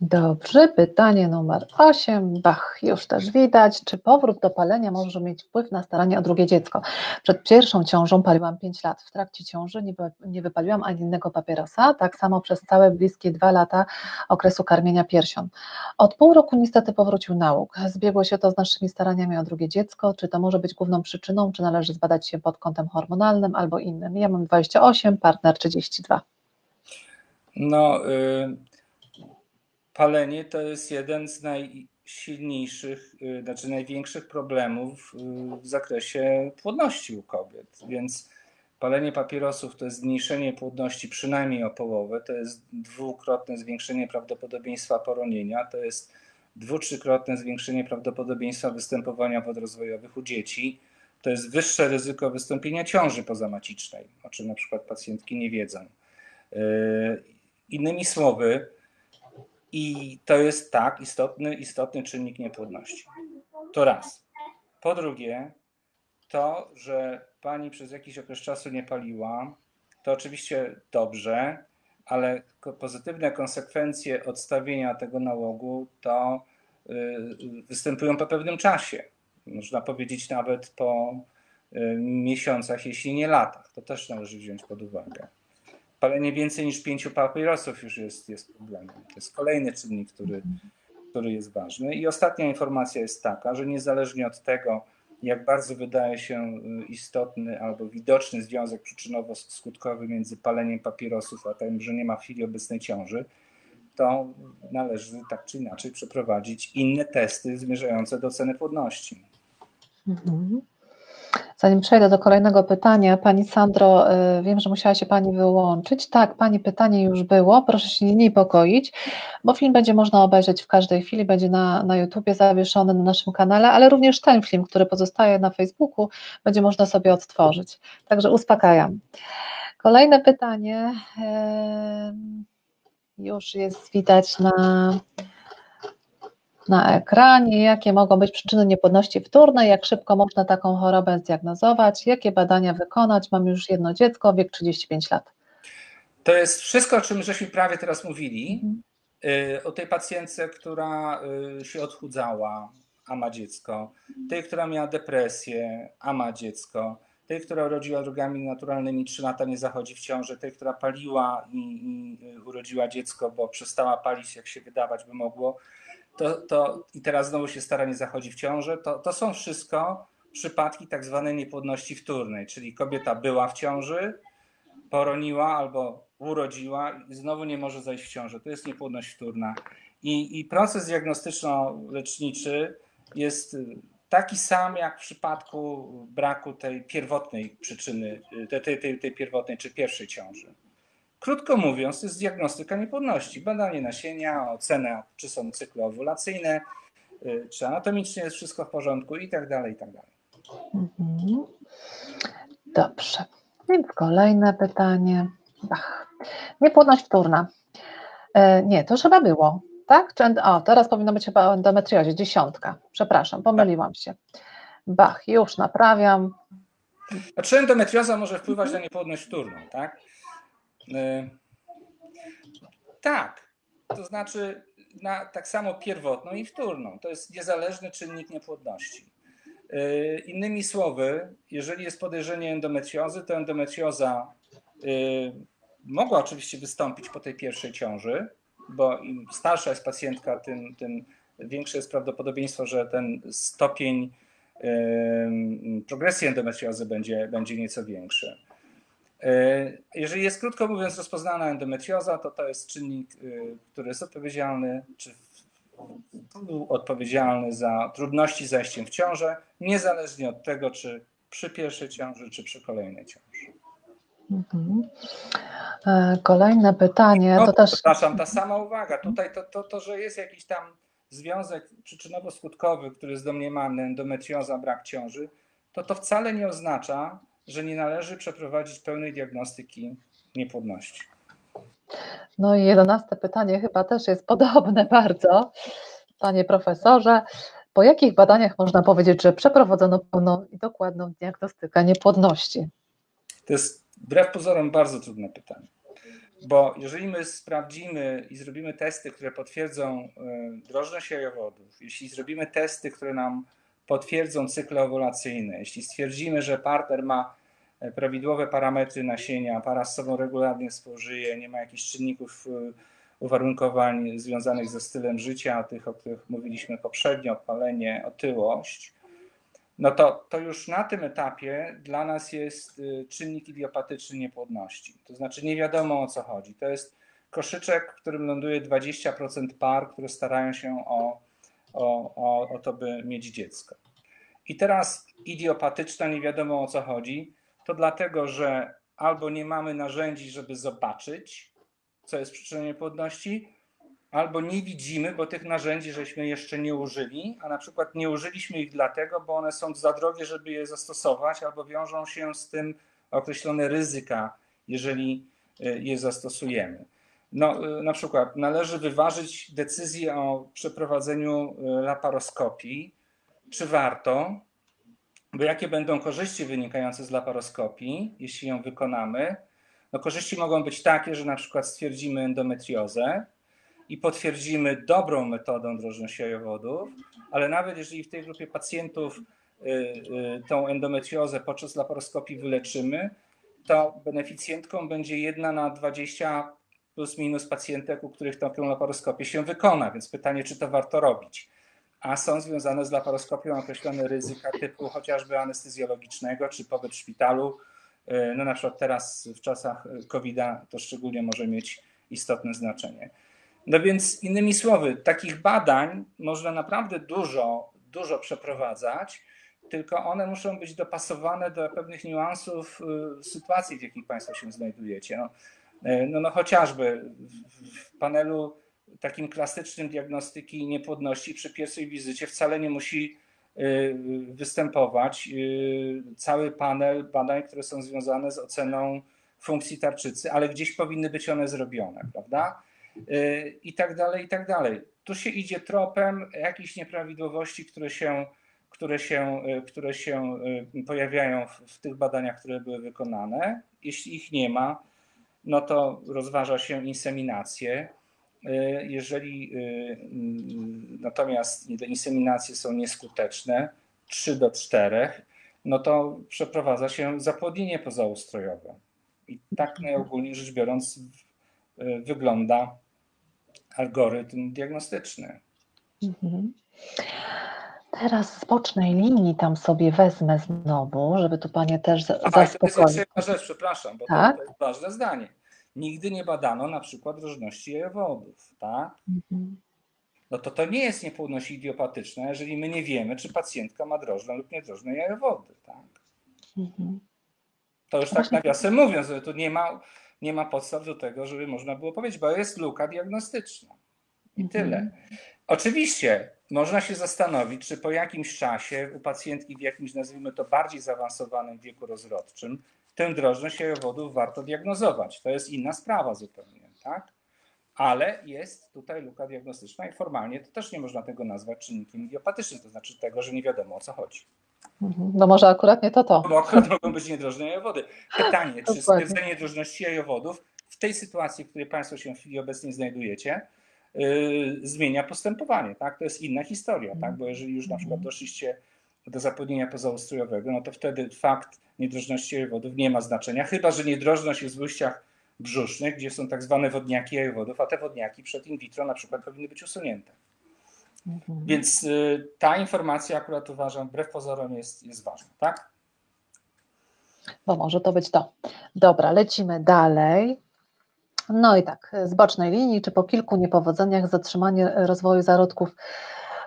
Dobrze, pytanie numer 8. Bach, już też widać. Czy powrót do palenia może mieć wpływ na staranie o drugie dziecko? Przed pierwszą ciążą paliłam 5 lat. W trakcie ciąży nie, wypaliłam ani innego papierosa, tak samo przez całe bliskie 2 lata okresu karmienia piersią. Od pół roku niestety powrócił nauk. Zbiegło się to z naszymi staraniami o drugie dziecko. Czy to może być główną przyczyną, czy należy zbadać się pod kątem hormonalnym albo innym? Ja mam 28, partner 32. No, y, palenie to jest jeden z najsilniejszych, y, znaczy największych problemów y, w zakresie płodności u kobiet. Więc palenie papierosów to jest zmniejszenie płodności przynajmniej o połowę, to jest dwukrotne zwiększenie prawdopodobieństwa poronienia, to jest dwu, trzykrotne zwiększenie prawdopodobieństwa występowania wad rozwojowych u dzieci. To jest wyższe ryzyko wystąpienia ciąży pozamacicznej, o czym na przykład pacjentki nie wiedzą. Innymi słowy, i to jest tak istotny, istotny czynnik niepłodności. To raz. Po drugie, to, że pani przez jakiś okres czasu nie paliła, to oczywiście dobrze, ale pozytywne konsekwencje odstawienia tego nałogu to y, występują po pewnym czasie. Można powiedzieć nawet po y, miesiącach, jeśli nie latach. To też należy wziąć pod uwagę palenie więcej niż pięciu papierosów już jest, jest problemem. To jest kolejny czynnik, który, który jest ważny. I ostatnia informacja jest taka, że niezależnie od tego, jak bardzo wydaje się y, istotny albo widoczny związek przyczynowo-skutkowy między paleniem papierosów a tym, że nie ma w chwili obecnej ciąży, to należy tak czy inaczej przeprowadzić inne testy zmierzające do ceny płodności. Mhm. Zanim przejdę do kolejnego pytania, Pani Sandro, y, wiem, że musiała się Pani wyłączyć. Tak, Pani pytanie już było, proszę się nie niepokoić, bo film będzie można obejrzeć w każdej chwili, będzie na, na YouTubie zawieszony na naszym kanale, ale również ten film, który pozostaje na Facebooku, będzie można sobie odtworzyć. Także uspokajam. Kolejne pytanie już jest widać na na ekranie, jakie mogą być przyczyny niepłodności wtórnej, jak szybko można taką chorobę zdiagnozować, jakie badania wykonać. Mam już jedno dziecko, wiek 35 lat. To jest wszystko, o czym żeśmy prawie teraz mówili. Mhm. Y, o tej pacjentce, która y, się odchudzała, a ma dziecko, tej, która miała depresję, a ma dziecko, tej, która urodziła drogami naturalnymi, 3 lata nie zachodzi w ciąży, tej, która paliła i, i urodziła dziecko, bo przestała palić, jak się wydawać by mogło to, to i teraz znowu się staranie zachodzi w ciąży, to, to są wszystko przypadki tak zwanej niepłodności wtórnej, czyli kobieta była w ciąży, poroniła albo urodziła i znowu nie może zajść w ciążę. To jest niepłodność wtórna. I, i proces diagnostyczno-leczniczy jest taki sam jak w przypadku braku tej pierwotnej przyczyny, tej, tej, tej pierwotnej czy pierwszej ciąży. Krótko mówiąc, to jest diagnostyka niepłodności, badanie nasienia, ocena, czy są cykle owulacyjne, y, czy anatomicznie jest wszystko w porządku i tak dalej, i tak dalej. Mhm. Dobrze. Więc kolejne pytanie. Ach. Niepłodność wtórna. E, nie, to już chyba było, tak? O, teraz powinno być chyba o endometriozie, dziesiątka. Przepraszam, pomyliłam się. Bach, już naprawiam. A czy endometrioza może wpływać na niepłodność wtórną, tak? Y, tak, to znaczy na tak samo pierwotną i wtórną. To jest niezależny czynnik niepłodności. Y, innymi słowy, jeżeli jest podejrzenie endometriozy, to endometrioza y, mogła oczywiście wystąpić po tej pierwszej ciąży, bo im starsza jest pacjentka, tym, tym większe jest prawdopodobieństwo, że ten stopień progresji endometriozy będzie, będzie nieco większy. E, jeżeli jest krótko mówiąc rozpoznana endometrioza, to to jest czynnik, y, który jest odpowiedzialny, czy był odpowiedzialny za trudności z zajściem w ciążę, niezależnie od tego, czy przy pierwszej ciąży, czy przy kolejnej ciąży. Mhm. E, kolejne pytanie. No, to też... Przepraszam, ta sama uwaga. Tutaj to, to, to, że jest jakiś tam związek przyczynowo-skutkowy, który jest domniemany, endometrioza, brak ciąży, to to wcale nie oznacza, że nie należy przeprowadzić pełnej diagnostyki niepłodności. No i jedenaste pytanie chyba też jest podobne bardzo, panie profesorze. Po jakich badaniach można powiedzieć, że przeprowadzono pełną i dokładną diagnostykę niepłodności? To jest wbrew pozorom bardzo trudne pytanie. Bo jeżeli my sprawdzimy i zrobimy testy, które potwierdzą e, drożność jajowodów, jeśli zrobimy testy, które nam potwierdzą cykle owulacyjne, jeśli stwierdzimy, że partner ma e, prawidłowe parametry nasienia, para z sobą regularnie spożyje, nie ma jakichś czynników e, uwarunkowań związanych ze stylem życia, tych, o których mówiliśmy poprzednio, palenie, otyłość, no to, to już na tym etapie dla nas jest y, czynnik idiopatyczny niepłodności. To znaczy nie wiadomo o co chodzi. To jest koszyczek, w którym ląduje 20% par, które starają się o, o, o, o to, by mieć dziecko. I teraz idiopatyczna, nie wiadomo o co chodzi, to dlatego, że albo nie mamy narzędzi, żeby zobaczyć, co jest przyczyną niepłodności, albo nie widzimy, bo tych narzędzi żeśmy jeszcze nie użyli, a na przykład nie użyliśmy ich dlatego, bo one są za drogie, żeby je zastosować, albo wiążą się z tym określone ryzyka, jeżeli e, je zastosujemy. No, e, na przykład należy wyważyć decyzję o przeprowadzeniu e, laparoskopii, czy warto, bo jakie będą korzyści wynikające z laparoskopii, jeśli ją wykonamy. No, korzyści mogą być takie, że na przykład stwierdzimy endometriozę, i potwierdzimy dobrą metodą drożności jajowodów, ale nawet jeżeli w tej grupie pacjentów y, y, tą endometriozę podczas laparoskopii wyleczymy, to beneficjentką będzie jedna na 20 plus minus pacjentek, u których taką laparoskopię się wykona, więc pytanie, czy to warto robić. A są związane z laparoskopią określone ryzyka typu chociażby anestezjologicznego, czy pobyt w szpitalu. No na przykład teraz w czasach COVID-a to szczególnie może mieć istotne znaczenie. No więc innymi słowy, takich badań można naprawdę dużo, dużo przeprowadzać, tylko one muszą być dopasowane do pewnych niuansów y, sytuacji, w jakich Państwo się znajdujecie. No, no, no chociażby w panelu takim klasycznym diagnostyki niepłodności przy pierwszej wizycie wcale nie musi y, występować cały panel badań, które są związane z oceną funkcji tarczycy, ale gdzieś powinny być one zrobione, prawda? i tak dalej, i tak dalej. Tu się idzie tropem jakichś nieprawidłowości, które się, które się, które się pojawiają w, w tych badaniach, które były wykonane. Jeśli ich nie ma, no to rozważa się inseminację. Y, jeżeli y, natomiast te inseminacje są nieskuteczne, 3 do 4, no to przeprowadza się zapłodnienie pozaustrojowe. I tak najogólniej rzecz biorąc wygląda algorytm diagnostyczny. Mhm. Teraz z bocznej linii tam sobie wezmę znowu, żeby tu Panie też zaspokoić. to jest rzecz, przepraszam, bo tak? to, jest ważne zdanie. Nigdy nie badano na przykład różności jajowodów, tak? Mhm. No to to nie jest niepłodność idiopatyczna, jeżeli my nie wiemy, czy pacjentka ma drożne lub niedrożne jajowody, tak? Mhm. To już tak nawiasem mówiąc, że tu nie ma nie ma podstaw do tego, żeby można było powiedzieć, bo jest luka diagnostyczna. I mhm. tyle. Oczywiście można się zastanowić, czy po jakimś czasie u pacjentki w jakimś, nazwijmy to, bardziej zaawansowanym wieku rozrodczym, tę drożność jajowodów warto diagnozować. To jest inna sprawa zupełnie, tak? Ale jest tutaj luka diagnostyczna i formalnie to też nie można tego nazwać czynnikiem idiopatycznym, to znaczy tego, że nie wiadomo o co chodzi. Mhm. No może akurat nie to to. Bo akurat mogą być niedrożne jajowody. Pytanie, czy stwierdzenie drożności jajowodów w tej sytuacji, w której Państwo się w chwili obecnej znajdujecie, zmienia postępowanie, tak? To jest inna historia, tak? Bo jeżeli już na przykład doszliście do zapłodnienia pozaustrojowego, no to wtedy fakt niedrożności jajowodów nie ma znaczenia, chyba że niedrożność jest w ujściach brzusznych, gdzie są tak zwane wodniaki jajowodów, a te wodniaki przed in vitro na przykład powinny być usunięte. Mhm. Więc y, ta informacja akurat uważam, wbrew pozorom jest, jest ważna, tak? Bo może to być to. Dobra, lecimy dalej. No i tak, z bocznej linii, czy po kilku niepowodzeniach zatrzymanie rozwoju zarodków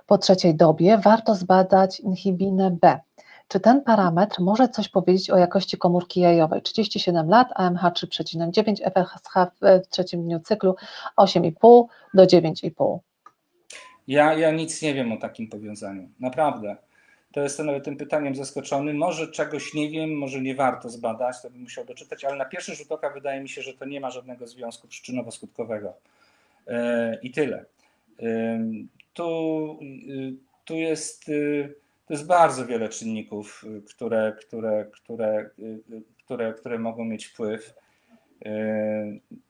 po trzeciej dobie, warto zbadać inhibinę B. Czy ten parametr może coś powiedzieć o jakości komórki jajowej? 37 lat, AMH 3,9, FSH w trzecim dniu cyklu 8,5 do 9,5. Ja, ja nic nie wiem o takim powiązaniu, naprawdę. To jestem nawet tym pytaniem zaskoczony. Może czegoś nie wiem, może nie warto zbadać, to bym musiał doczytać, ale na pierwszy rzut oka wydaje mi się, że to nie ma żadnego związku przyczynowo-skutkowego. E, I tyle. Tu, y, tu jest, to jest bardzo wiele czynników, które, które, które, które, które mogą mieć wpływ.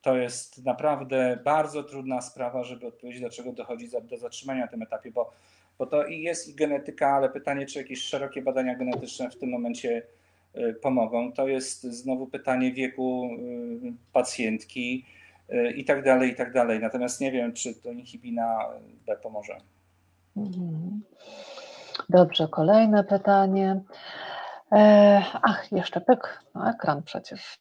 To jest naprawdę bardzo trudna sprawa, żeby odpowiedzieć, dlaczego dochodzi do zatrzymania na tym etapie, bo, bo to i jest i genetyka, ale pytanie, czy jakieś szerokie badania genetyczne w tym momencie pomogą. To jest znowu pytanie wieku pacjentki i tak dalej, i tak dalej. Natomiast nie wiem, czy to inhibina B pomoże. Mhm. Dobrze, kolejne pytanie. E, ach, jeszcze pyk. No, ekran przecież.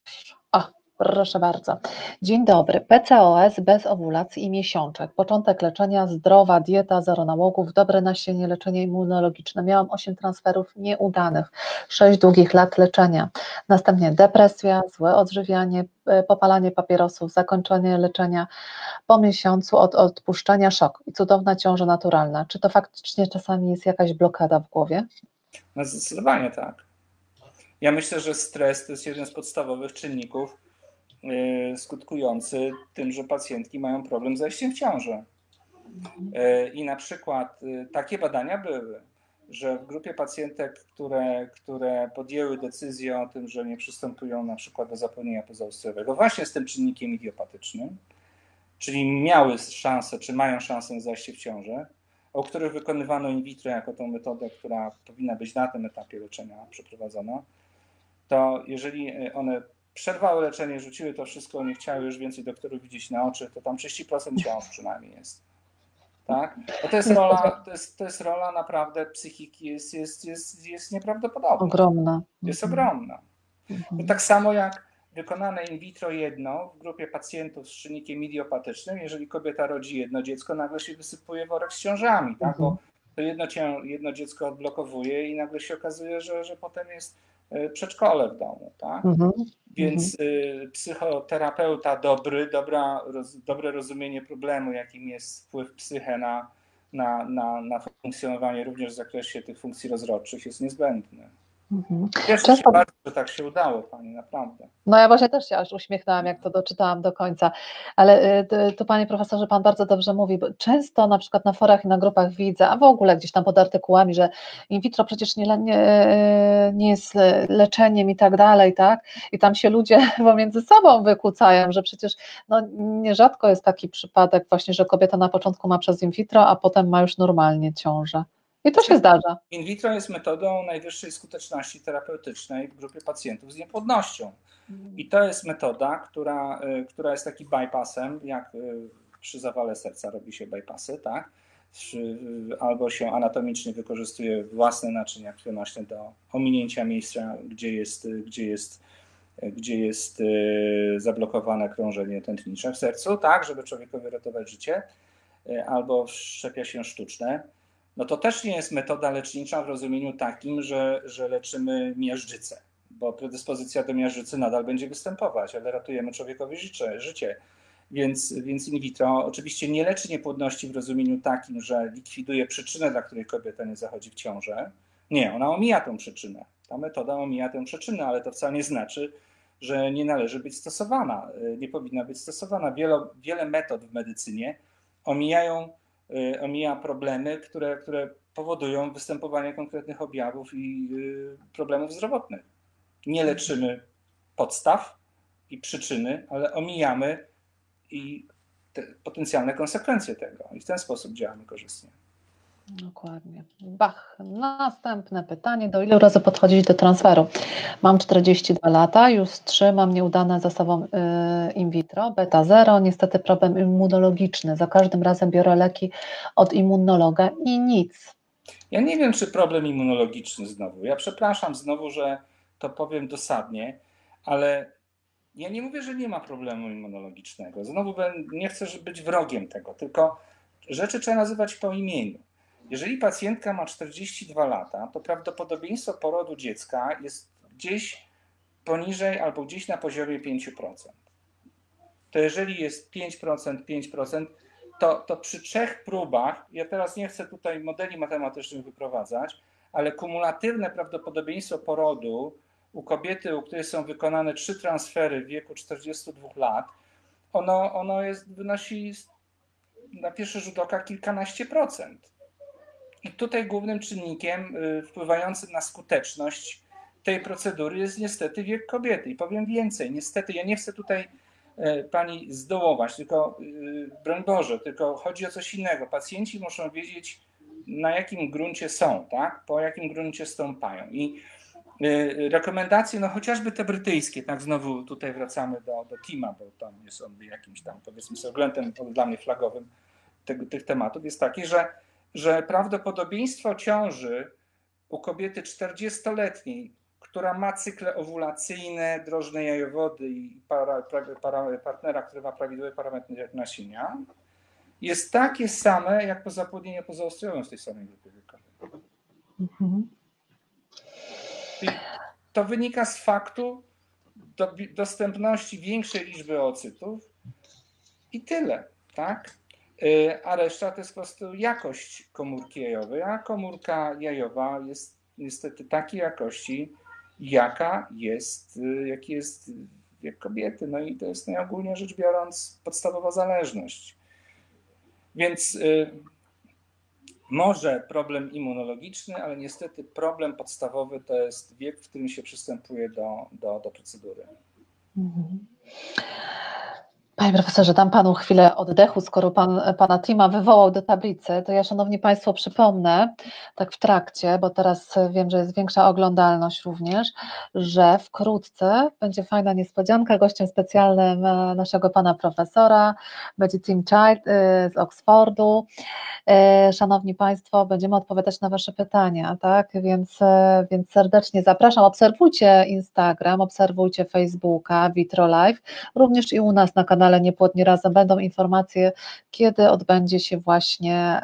Proszę bardzo. Dzień dobry. PCOS bez owulacji i miesiączek. Początek leczenia, zdrowa dieta, zero nałogów, dobre nasienie, leczenie immunologiczne. Miałam 8 transferów nieudanych, 6 długich lat leczenia. Następnie depresja, złe odżywianie, e, popalanie papierosów, zakończenie leczenia po miesiącu od odpuszczenia szok i cudowna ciąża naturalna. Czy to faktycznie czasami jest jakaś blokada w głowie? No zdecydowanie tak. Ja myślę, że stres to jest jeden z podstawowych czynników skutkujący tym, że pacjentki mają problem z zajściem w ciążę. Yy, I na przykład yy, takie badania były, że w grupie pacjentek, które, które podjęły decyzję o tym, że nie przystępują na przykład do zapełnienia pozaustrojowego, właśnie z tym czynnikiem idiopatycznym, czyli miały szansę, czy mają szansę na zajście w ciążę, o których wykonywano in vitro jako tą metodę, która powinna być na tym etapie leczenia przeprowadzona, to jeżeli one przerwały leczenie, rzuciły to wszystko, nie chciały już więcej doktorów widzieć na oczy, to tam 30% ciąż przynajmniej jest. Tak? Bo to jest rola, to jest, to jest rola naprawdę psychiki, jest, jest, jest, jest nieprawdopodobna. Ogromna. Jest ogromna. Mhm. tak samo jak wykonane in vitro jedno w grupie pacjentów z czynnikiem idiopatycznym, jeżeli kobieta rodzi jedno dziecko, nagle się wysypuje worek z ciążami, tak? bo mhm. to jedno, jedno dziecko odblokowuje i nagle się okazuje, że, że potem jest e, przedszkole w domu. Tak? Mhm. Więc y, psychoterapeuta dobry, dobra, roz, dobre rozumienie problemu, jakim jest wpływ psyche na, na, na, na funkcjonowanie również w zakresie tych funkcji rozrodczych jest niezbędny. Mhm. Cieszę Często... się bardzo, że tak się udało Pani, naprawdę. No ja właśnie też się aż uśmiechnęłam, jak to doczytałam do końca, ale y, tu Panie Profesorze, Pan bardzo dobrze mówi, bo często na przykład na forach i na grupach widzę, a w ogóle gdzieś tam pod artykułami, że in vitro przecież nie, nie, nie jest leczeniem i tak dalej, tak? I tam się ludzie pomiędzy sobą wykłócają, że przecież no, nierzadko jest taki przypadek właśnie, że kobieta na początku ma przez in vitro, a potem ma już normalnie ciążę. I to się zdarza. In vitro jest metodą najwyższej skuteczności terapeutycznej w grupie pacjentów z niepłodnością. I to jest metoda, która, y, która jest takim bypassem, jak y, przy zawale serca robi się bypassy, tak? Y, albo się anatomicznie wykorzystuje własne naczynia krwionośne do ominięcia miejsca, gdzie jest, gdzie jest, gdzie jest zablokowane krążenie tętnicze w sercu, tak, żeby człowiekowi ratować życie, albo szczepia się sztuczne no to też nie jest metoda lecznicza w rozumieniu takim, że, że leczymy miażdżycę, bo predyspozycja do miażdżycy nadal będzie występować, ale ratujemy człowiekowi życie. życie. Więc, więc in vitro oczywiście nie leczy niepłodności w rozumieniu takim, że likwiduje przyczynę, dla której kobieta nie zachodzi w ciążę. Nie, ona omija tę przyczynę. Ta metoda omija tę przyczynę, ale to wcale nie znaczy, że nie należy być stosowana, nie powinna być stosowana. Wiele, metod w medycynie omijają, omija problemy, które, które powodują występowanie konkretnych objawów i y, problemów zdrowotnych. Nie leczymy podstaw i przyczyny, ale omijamy i potencjalne konsekwencje tego. I w ten sposób działamy korzystnie. Dokładnie. Bach. Następne pytanie. Do ilu razy podchodzić do transferu? Mam 42 lata, już 3 mam nieudane za sobą y, in vitro, beta 0, niestety problem immunologiczny. Za każdym razem biorę leki od immunologa i nic. Ja nie wiem, czy problem immunologiczny znowu. Ja przepraszam znowu, że to powiem dosadnie, ale ja nie mówię, że nie ma problemu immunologicznego. Znowu nie chcę być wrogiem tego, tylko rzeczy trzeba nazywać po imieniu. Jeżeli pacjentka ma 42 lata, to prawdopodobieństwo porodu dziecka jest gdzieś poniżej albo gdzieś na poziomie 5%. To jeżeli jest 5%, 5%, to, to przy trzech próbach, ja teraz nie chcę tutaj modeli matematycznych wyprowadzać, ale kumulatywne prawdopodobieństwo porodu u kobiety, u której są wykonane trzy transfery w wieku 42 lat, ono, ono jest, wynosi na pierwszy rzut oka kilkanaście procent. I tutaj głównym czynnikiem y, wpływającym na skuteczność tej procedury jest niestety wiek kobiety. I powiem więcej, niestety ja nie chcę tutaj e, pani zdołować, tylko y, broń Boże, tylko chodzi o coś innego. Pacjenci muszą wiedzieć, na jakim gruncie są, tak? po jakim gruncie stąpają. I y, rekomendacje, no chociażby te brytyjskie, tak znowu tutaj wracamy do, do Tima, bo tam jest on jakimś tam powiedzmy oględem dla mnie flagowym tego, tych tematów, jest taki, że że prawdopodobieństwo ciąży u kobiety 40-letniej, która ma cykle owulacyjne, drożne jajowody i para, para, partnera, który ma prawidłowe parametry nasienia, jest takie same jak po zapłodnieniu pozoostrojowym w tej samej grupie wiekowej. Mhm. To wynika z faktu do, dostępności większej liczby oocytów i tyle, tak? Y, a reszta to jest po prostu jakość komórki jajowej, a komórka jajowa jest niestety takiej jakości, jaka jest, y, jaki jest wiek kobiety. No i to jest najogólniej rzecz biorąc podstawowa zależność. Więc y, może problem immunologiczny, ale niestety problem podstawowy to jest wiek, w którym się przystępuje do, do, do procedury. Mhm. Panie profesorze, dam panu chwilę oddechu, skoro pan pana Tima wywołał do tablicy, to ja szanowni państwo przypomnę, tak w trakcie, bo teraz wiem, że jest większa oglądalność również, że wkrótce będzie fajna niespodzianka, gościem specjalnym e, naszego pana profesora, będzie Tim Child e, z Oxfordu. E, szanowni państwo, będziemy odpowiadać na wasze pytania, tak? Więc, więc serdecznie zapraszam, obserwujcie Instagram, obserwujcie Facebooka, Vitro Live, również i u nas na kanale kanale Niepłodni Razem będą informacje, kiedy odbędzie się właśnie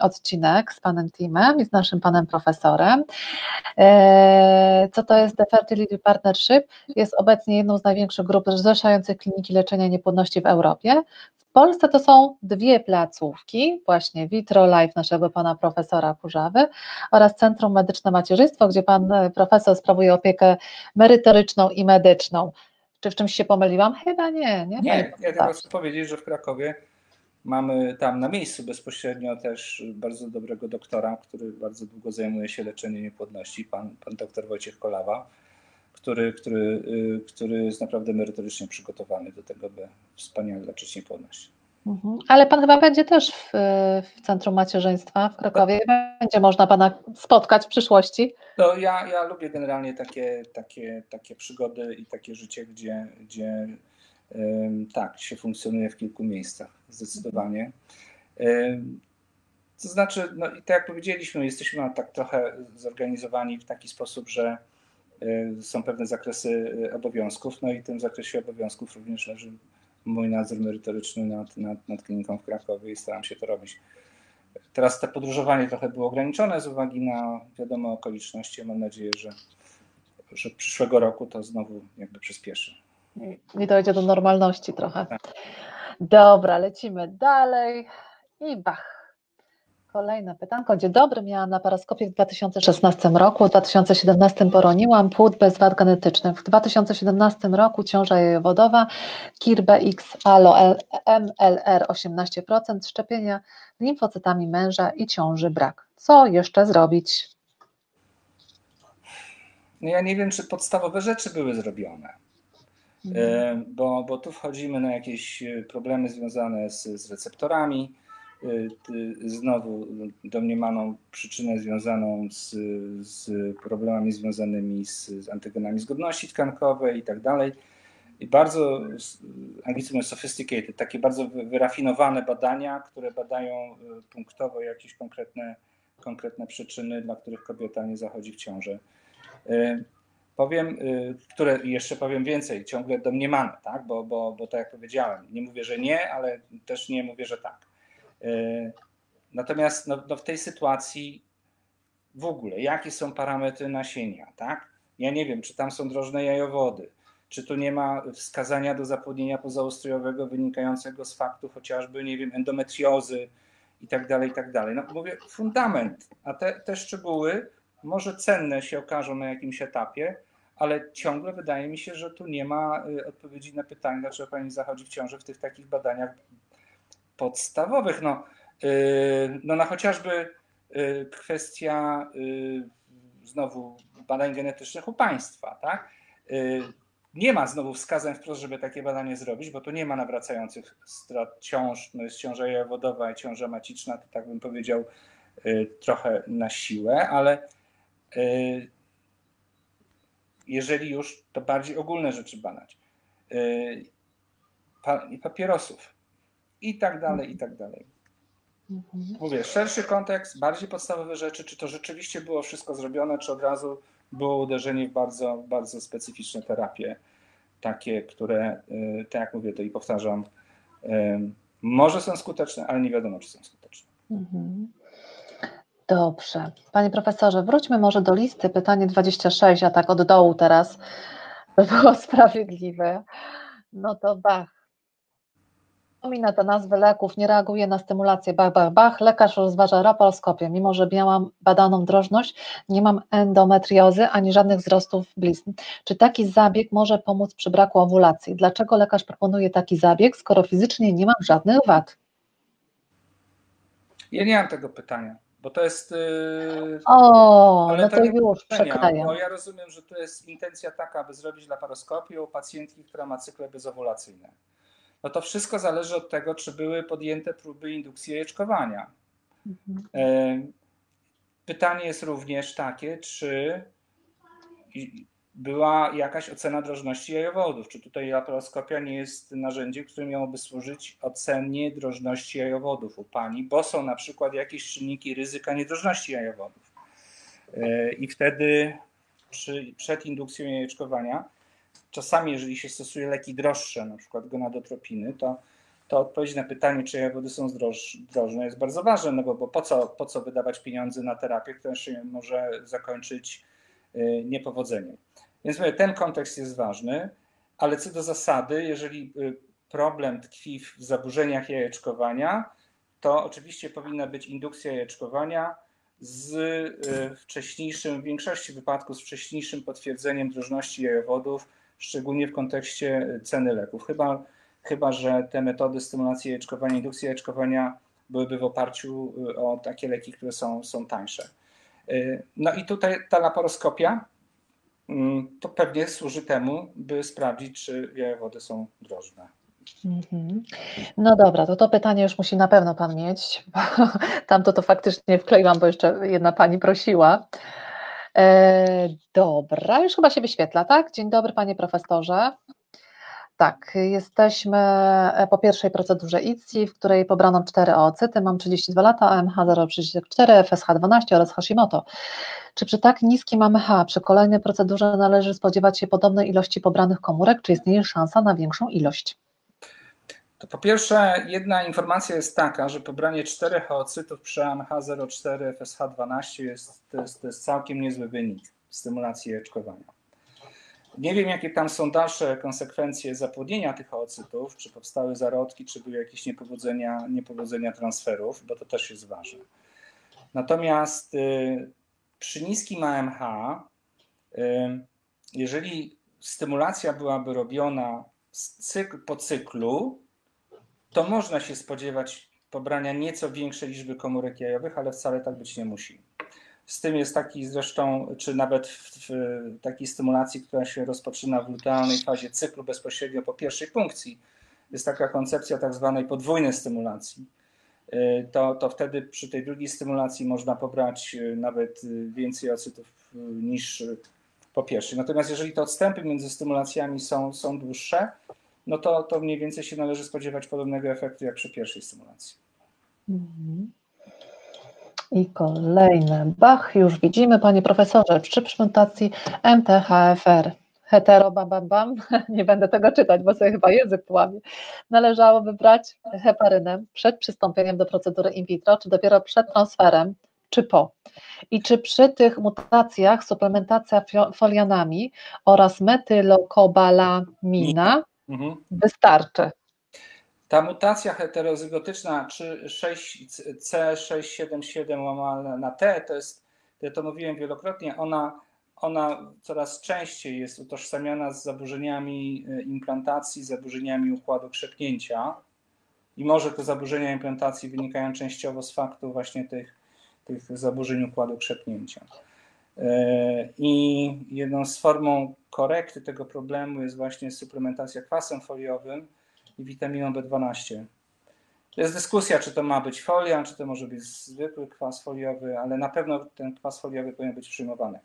odcinek z panem Timem i z naszym panem profesorem. E, co to jest The Fertility Partnership? Jest obecnie jedną z największych grup zrzeszających kliniki leczenia niepłodności w Europie. W Polsce to są dwie placówki, właśnie Vitro Life naszego pana profesora Kurzawy oraz Centrum Medyczne Macierzyństwo, gdzie pan profesor sprawuje opiekę merytoryczną i medyczną. Czy w czymś się pomyliłam? Chyba nie. Nie, nie ja tylko chcę powiedzieć, że w Krakowie mamy tam na miejscu bezpośrednio też bardzo dobrego doktora, który bardzo długo zajmuje się leczeniem niepłodności, pan, pan doktor Wojciech Kolawa, który, który, y, który jest naprawdę merytorycznie przygotowany do tego, by wspaniale leczyć niepłodność. Mhm. Ale pan chyba będzie też w, w, Centrum Macierzyństwa w Krakowie. Będzie można pana spotkać w przyszłości. To ja, ja lubię generalnie takie, takie, takie przygody i takie życie, gdzie, gdzie tak, się funkcjonuje w kilku miejscach, zdecydowanie. To znaczy, no i tak jak powiedzieliśmy, jesteśmy tak trochę zorganizowani w taki sposób, że są pewne zakresy obowiązków, no i w tym zakresie obowiązków również leży mój nadzór merytoryczny nad, nad, nad kliniką w Krakowie i staram się to robić. Teraz to podróżowanie trochę było ograniczone z uwagi na wiadome okoliczności. Mam nadzieję, że, że przyszłego roku to znowu jakby przyspieszy. I dojdzie do normalności trochę. Tak. Dobra, lecimy dalej i bach. Kolejne pytanko. Dzień dobry, miałam na paroskopie w 2016 roku, w 2017 poroniłam płód bez wad genetycznych. W 2017 roku ciąża jajowodowa, KIR-BX, ALO, MLR 18%, szczepienia limfocytami męża i ciąży brak. Co jeszcze zrobić? No ja nie wiem, czy podstawowe rzeczy były zrobione. Mhm. Bo, bo tu wchodzimy na jakieś problemy związane z, z receptorami, znowu domniemaną przyczynę związaną z, z problemami związanymi z, z antygenami zgodności tkankowej i tak dalej. I bardzo, angielskim sophisticated, takie bardzo wyrafinowane badania, które badają y, punktowo jakieś konkretne, konkretne przyczyny, dla których kobieta nie zachodzi w ciążę. Y, powiem, które jeszcze powiem więcej, ciągle domniemane, tak? bo, bo, bo tak jak powiedziałem, nie mówię, że nie, ale też nie mówię, że tak. E, natomiast no, no w tej sytuacji w ogóle, jakie są parametry nasienia, tak? Ja nie wiem, czy tam są drożne jajowody, czy tu nie ma wskazania do zapłodnienia pozaustrojowego wynikającego z faktu chociażby, nie wiem, endometriozy i tak dalej, i tak dalej. No mówię, fundament, a te, te szczegóły może cenne się okażą na jakimś etapie, ale ciągle wydaje mi się, że tu nie ma y, odpowiedzi na pytanie, dlaczego pani zachodzi w ciąży w tych takich badaniach podstawowych. No, y, no na chociażby y, kwestia y, znowu badań genetycznych u państwa, tak? Nie ma znowu wskazań wprost, żeby takie badanie zrobić, bo tu nie ma nawracających strat ciąż, no jest ciąża jawodowa i ciąża maciczna, to tak bym powiedział trochę na siłę, ale jeżeli już, to bardziej ogólne rzeczy badać. Papierosów i tak dalej, i tak dalej. Mówię, szerszy kontekst, bardziej podstawowe rzeczy, czy to rzeczywiście było wszystko zrobione, czy od razu było uderzenie w bardzo, bardzo specyficzne terapie, takie, które, y, tak jak mówię, to i powtarzam, y, może są skuteczne, ale nie wiadomo, czy są skuteczne. Mhm. Dobrze. Panie profesorze, wróćmy może do listy. Pytanie 26, a tak od dołu teraz, by było sprawiedliwe. No to Bach. Wspomina te nazwy leków, nie reaguje na stymulację, bach, bach, bach. Lekarz rozważa rapolskopię. Mimo, że miałam badaną drożność, nie mam endometriozy ani żadnych wzrostów blizn. Czy taki zabieg może pomóc przy braku owulacji? Dlaczego lekarz proponuje taki zabieg, skoro fizycznie nie mam żadnych wad? Ja nie mam tego pytania, bo to jest. Yy... O, ale no to już przekrajam. Bo ja rozumiem, że to jest intencja taka, aby zrobić laparoskopię u pacjentki, która ma cykle bezowulacyjne no to wszystko zależy od tego, czy były podjęte próby indukcji jajeczkowania. Mhm. E, pytanie jest również takie, czy była jakaś ocena drożności jajowodów. Czy tutaj laparoskopia nie jest narzędziem, które miałoby służyć ocenie drożności jajowodów u pani, bo są na przykład jakieś czynniki ryzyka niedrożności jajowodów. E, I wtedy przy, przed indukcją jajeczkowania czasami, jeżeli się stosuje leki droższe, na przykład gonadotropiny, to, to odpowiedź na pytanie, czy jajowody są drożne, jest bardzo ważne, no bo, bo po, co, po co wydawać pieniądze na terapię, która się może zakończyć y, niepowodzeniem. Więc mówię, ten kontekst jest ważny, ale co do zasady, jeżeli y, problem tkwi w zaburzeniach jajeczkowania, to oczywiście powinna być indukcja jajeczkowania z y, wcześniejszym, w większości wypadków z wcześniejszym potwierdzeniem drożności jajowodów, szczególnie w kontekście ceny leków. Chyba, chyba że te metody stymulacji jajeczkowania, indukcji jajeczkowania byłyby w oparciu y, o takie leki, które są, są tańsze. Y, no i tutaj ta laparoskopia mm, to pewnie służy temu, by sprawdzić, czy jajowody są drożne. Mhm. No dobra, to to pytanie już musi na pewno Pan mieć. Tamto to faktycznie wkleiłam, bo jeszcze jedna Pani prosiła. E, dobra, już chyba się wyświetla, tak? Dzień dobry, panie profesorze. Tak, jesteśmy e, po pierwszej procedurze ICSI, w której pobrano cztery oocyty. Mam 32 lata, AMH 0,34, FSH 12 oraz Hashimoto. Czy przy tak niskim AMH przy kolejnej procedurze należy spodziewać się podobnej ilości pobranych komórek, czy istnieje szansa na większą ilość? To po pierwsze, jedna informacja jest taka, że pobranie czterech oocytów przy AMH04 FSH12 jest, to jest, to jest całkiem niezły wynik stymulacji jeczkowania. Nie wiem, jakie tam są dalsze konsekwencje zapłodnienia tych oocytów, czy powstały zarodki, czy były jakieś niepowodzenia, niepowodzenia transferów, bo to też jest ważne. Natomiast y, przy niskim AMH, y, jeżeli stymulacja byłaby robiona cykl po cyklu, to można się spodziewać pobrania nieco większej liczby komórek jajowych, ale wcale tak być nie musi. Z tym jest taki zresztą, czy nawet w, takiej stymulacji, która się rozpoczyna w lutealnej fazie cyklu bezpośrednio po pierwszej punkcji, jest taka koncepcja tak zwanej podwójnej stymulacji. Y, to, to wtedy przy tej drugiej stymulacji można pobrać y, nawet y, więcej ocytów niż po pierwszej. Natomiast jeżeli te odstępy między stymulacjami są, są dłuższe, no to, to mniej więcej się należy spodziewać podobnego efektu jak przy pierwszej stymulacji. Mhm. I kolejne. Bach, już widzimy, panie profesorze, przy mutacji MTHFR. Hetero, bam, bam, bam. Nie będę tego czytać, bo sobie chyba język płamie. Należałoby brać heparynę przed przystąpieniem do procedury in vitro, czy dopiero przed transferem, czy po. I czy przy tych mutacjach suplementacja folianami oraz metylokobalamina mhm. wystarczy? Ta mutacja heterozygotyczna C677 łamane na T, to jest, ja to mówiłem wielokrotnie, ona, ona coraz częściej jest utożsamiana z zaburzeniami e, implantacji, zaburzeniami układu krzepnięcia i może te zaburzenia implantacji wynikają częściowo z faktu właśnie tych, tych zaburzeń układu krzepnięcia. E, I jedną z formą korekty tego problemu jest właśnie suplementacja kwasem foliowym, i witaminą B12. To jest dyskusja, czy to ma być folia, czy to może być zwykły kwas foliowy, ale na pewno ten kwas foliowy powinien być przyjmowany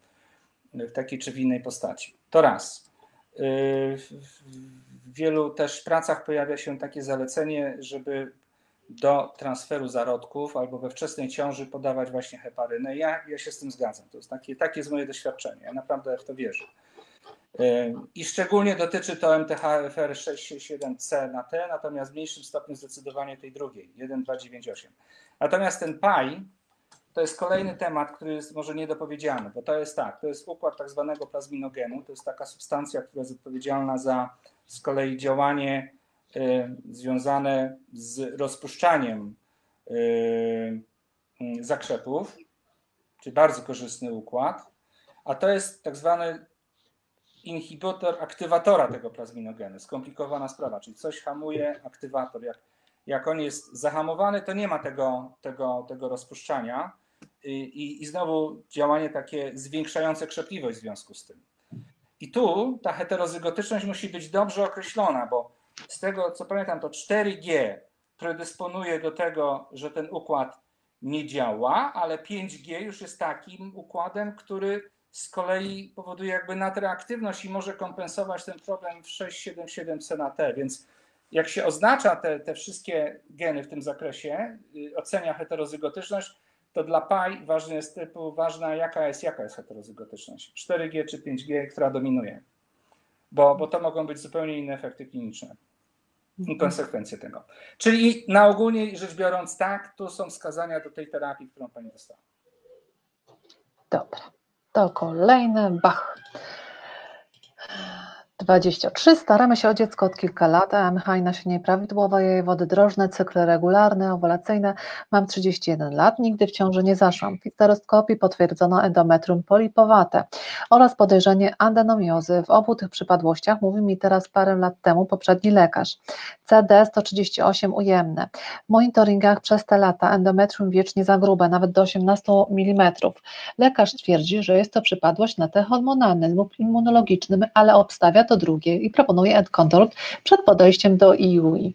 w takiej czy w innej postaci. To raz. W wielu też pracach pojawia się takie zalecenie, żeby do transferu zarodków albo we wczesnej ciąży podawać właśnie heparynę. Ja, ja się z tym zgadzam. To jest takie, takie jest moje doświadczenie. Ja naprawdę w to wierzę. I szczególnie dotyczy to MTHFR 667C na T, natomiast w mniejszym stopniu zdecydowanie tej drugiej, 1298. Natomiast ten PAI to jest kolejny temat, który jest może niedopowiedziany, bo to jest tak, to jest układ tak zwanego plazminogenu, to jest taka substancja, która jest odpowiedzialna za z kolei działanie związane z rozpuszczaniem y, y, zakrzepów, czyli bardzo korzystny układ, a to jest tak zwany inhibitor aktywatora tego plazminogenu. Skomplikowana sprawa, czyli coś hamuje aktywator. Jak, jak on jest zahamowany, to nie ma tego, tego, tego rozpuszczania i, i znowu działanie takie zwiększające krzepliwość w związku z tym. I tu ta heterozygotyczność musi być dobrze określona, bo z tego co pamiętam, to 4G predysponuje do tego, że ten układ nie działa, ale 5G już jest takim układem, który z kolei powoduje jakby nadreaktywność i może kompensować ten problem w 677C na T, więc jak się oznacza te, te wszystkie geny w tym zakresie, y, ocenia heterozygotyczność, to dla PAI ważny jest typu, ważna jaka jest, jaka jest heterozygotyczność, 4G czy 5G, która dominuje, bo, bo to mogą być zupełnie inne efekty kliniczne i konsekwencje tego. Czyli na ogólnie rzecz biorąc tak, tu są wskazania do tej terapii, którą Pani dostała. Dobra to kolejny Bach. 23. Staramy się o dziecko od kilka lat, AMH i nasienie prawidłowe, jej wody drożne, cykle regularne, owulacyjne. Mam 31 lat, nigdy w ciąży nie zaszłam. W stereoskopii potwierdzono endometrium polipowate oraz podejrzenie adenomiozy. W obu tych przypadłościach mówił mi teraz parę lat temu poprzedni lekarz. CD 138 ujemne. W monitoringach przez te lata endometrium wiecznie za grube, nawet do 18 mm. Lekarz twierdzi, że jest to przypadłość na te hormonalny lub immunologicznym, ale obstawia to drugie i proponuje Endcontrol przed podejściem do IUI.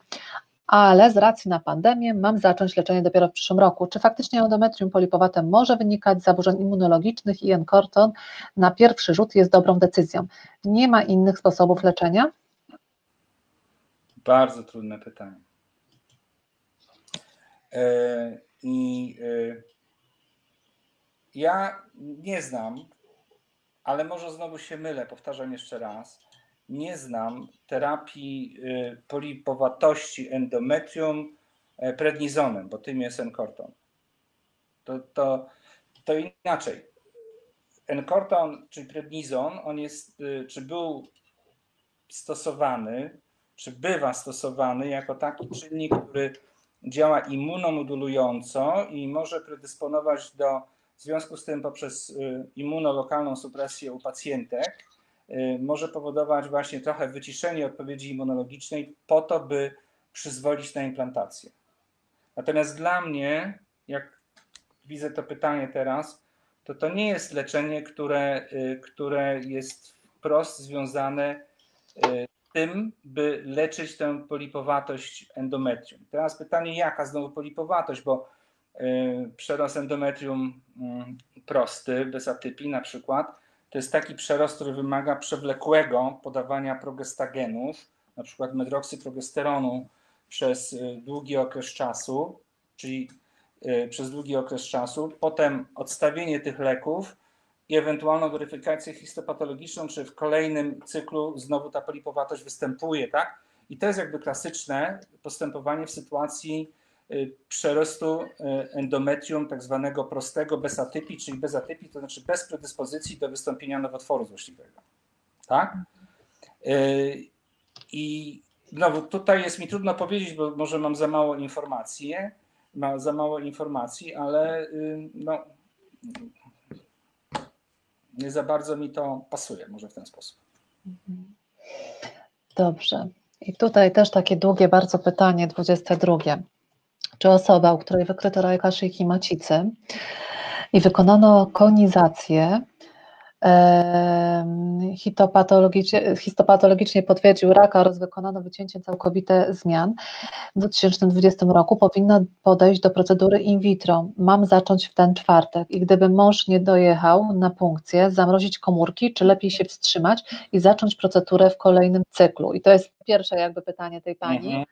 Ale z racji na pandemię mam zacząć leczenie dopiero w przyszłym roku. Czy faktycznie endometrium polipowate może wynikać z zaburzeń immunologicznych i Encorton na pierwszy rzut jest dobrą decyzją? Nie ma innych sposobów leczenia? Bardzo trudne pytanie. E, I e, ja nie znam, ale może znowu się mylę, powtarzam jeszcze raz nie znam terapii y, polipowatości endometrium e, prednizonem, bo tym jest enkorton. To, to, to inaczej. Encorton, czyli prednizon, on jest, czy był stosowany, czy bywa stosowany jako taki czynnik, który działa immunomodulująco i może predysponować do, w związku z tym poprzez y, immunolokalną supresję u pacjentek, y, może powodować właśnie trochę wyciszenie odpowiedzi immunologicznej po to, by przyzwolić na implantację. Natomiast dla mnie, jak widzę to pytanie teraz, to to nie jest leczenie, które, y, które jest wprost związane tym, by leczyć tę polipowatość endometrium. Teraz pytanie, jaka znowu polipowatość, bo y, przerost endometrium y, prosty, bez atypii na przykład, to jest taki przerost, który wymaga przewlekłego podawania progestagenów, na przykład medroksyprogesteronu przez y, długi okres czasu, czyli przez długi okres czasu, potem odstawienie tych leków i ewentualną weryfikację histopatologiczną, czy w kolejnym cyklu znowu ta polipowatość występuje, tak? I to jest jakby klasyczne postępowanie w sytuacji y, przerostu y, endometrium tak zwanego prostego bez atypii, czyli bez atypii, to znaczy bez predyspozycji do wystąpienia nowotworu złośliwego. Tak? Y, I znowu tutaj jest mi trudno powiedzieć, bo może mam za mało informacji, ma za mało informacji, ale no, nie za bardzo mi to pasuje, może w ten sposób. Dobrze. I tutaj też takie długie bardzo pytanie, 22. Czy osoba, u której wykryto raka szyjki macicy i wykonano konizację, histopatologicznie, histopatologicznie potwierdził raka oraz wykonano wycięcie całkowite zmian w 2020 roku, powinna podejść do procedury in vitro. Mam zacząć w ten czwartek i gdyby mąż nie dojechał na punkcję, zamrozić komórki, czy lepiej się wstrzymać i zacząć procedurę w kolejnym cyklu? I to jest pierwsze jakby pytanie tej pani. Mhm.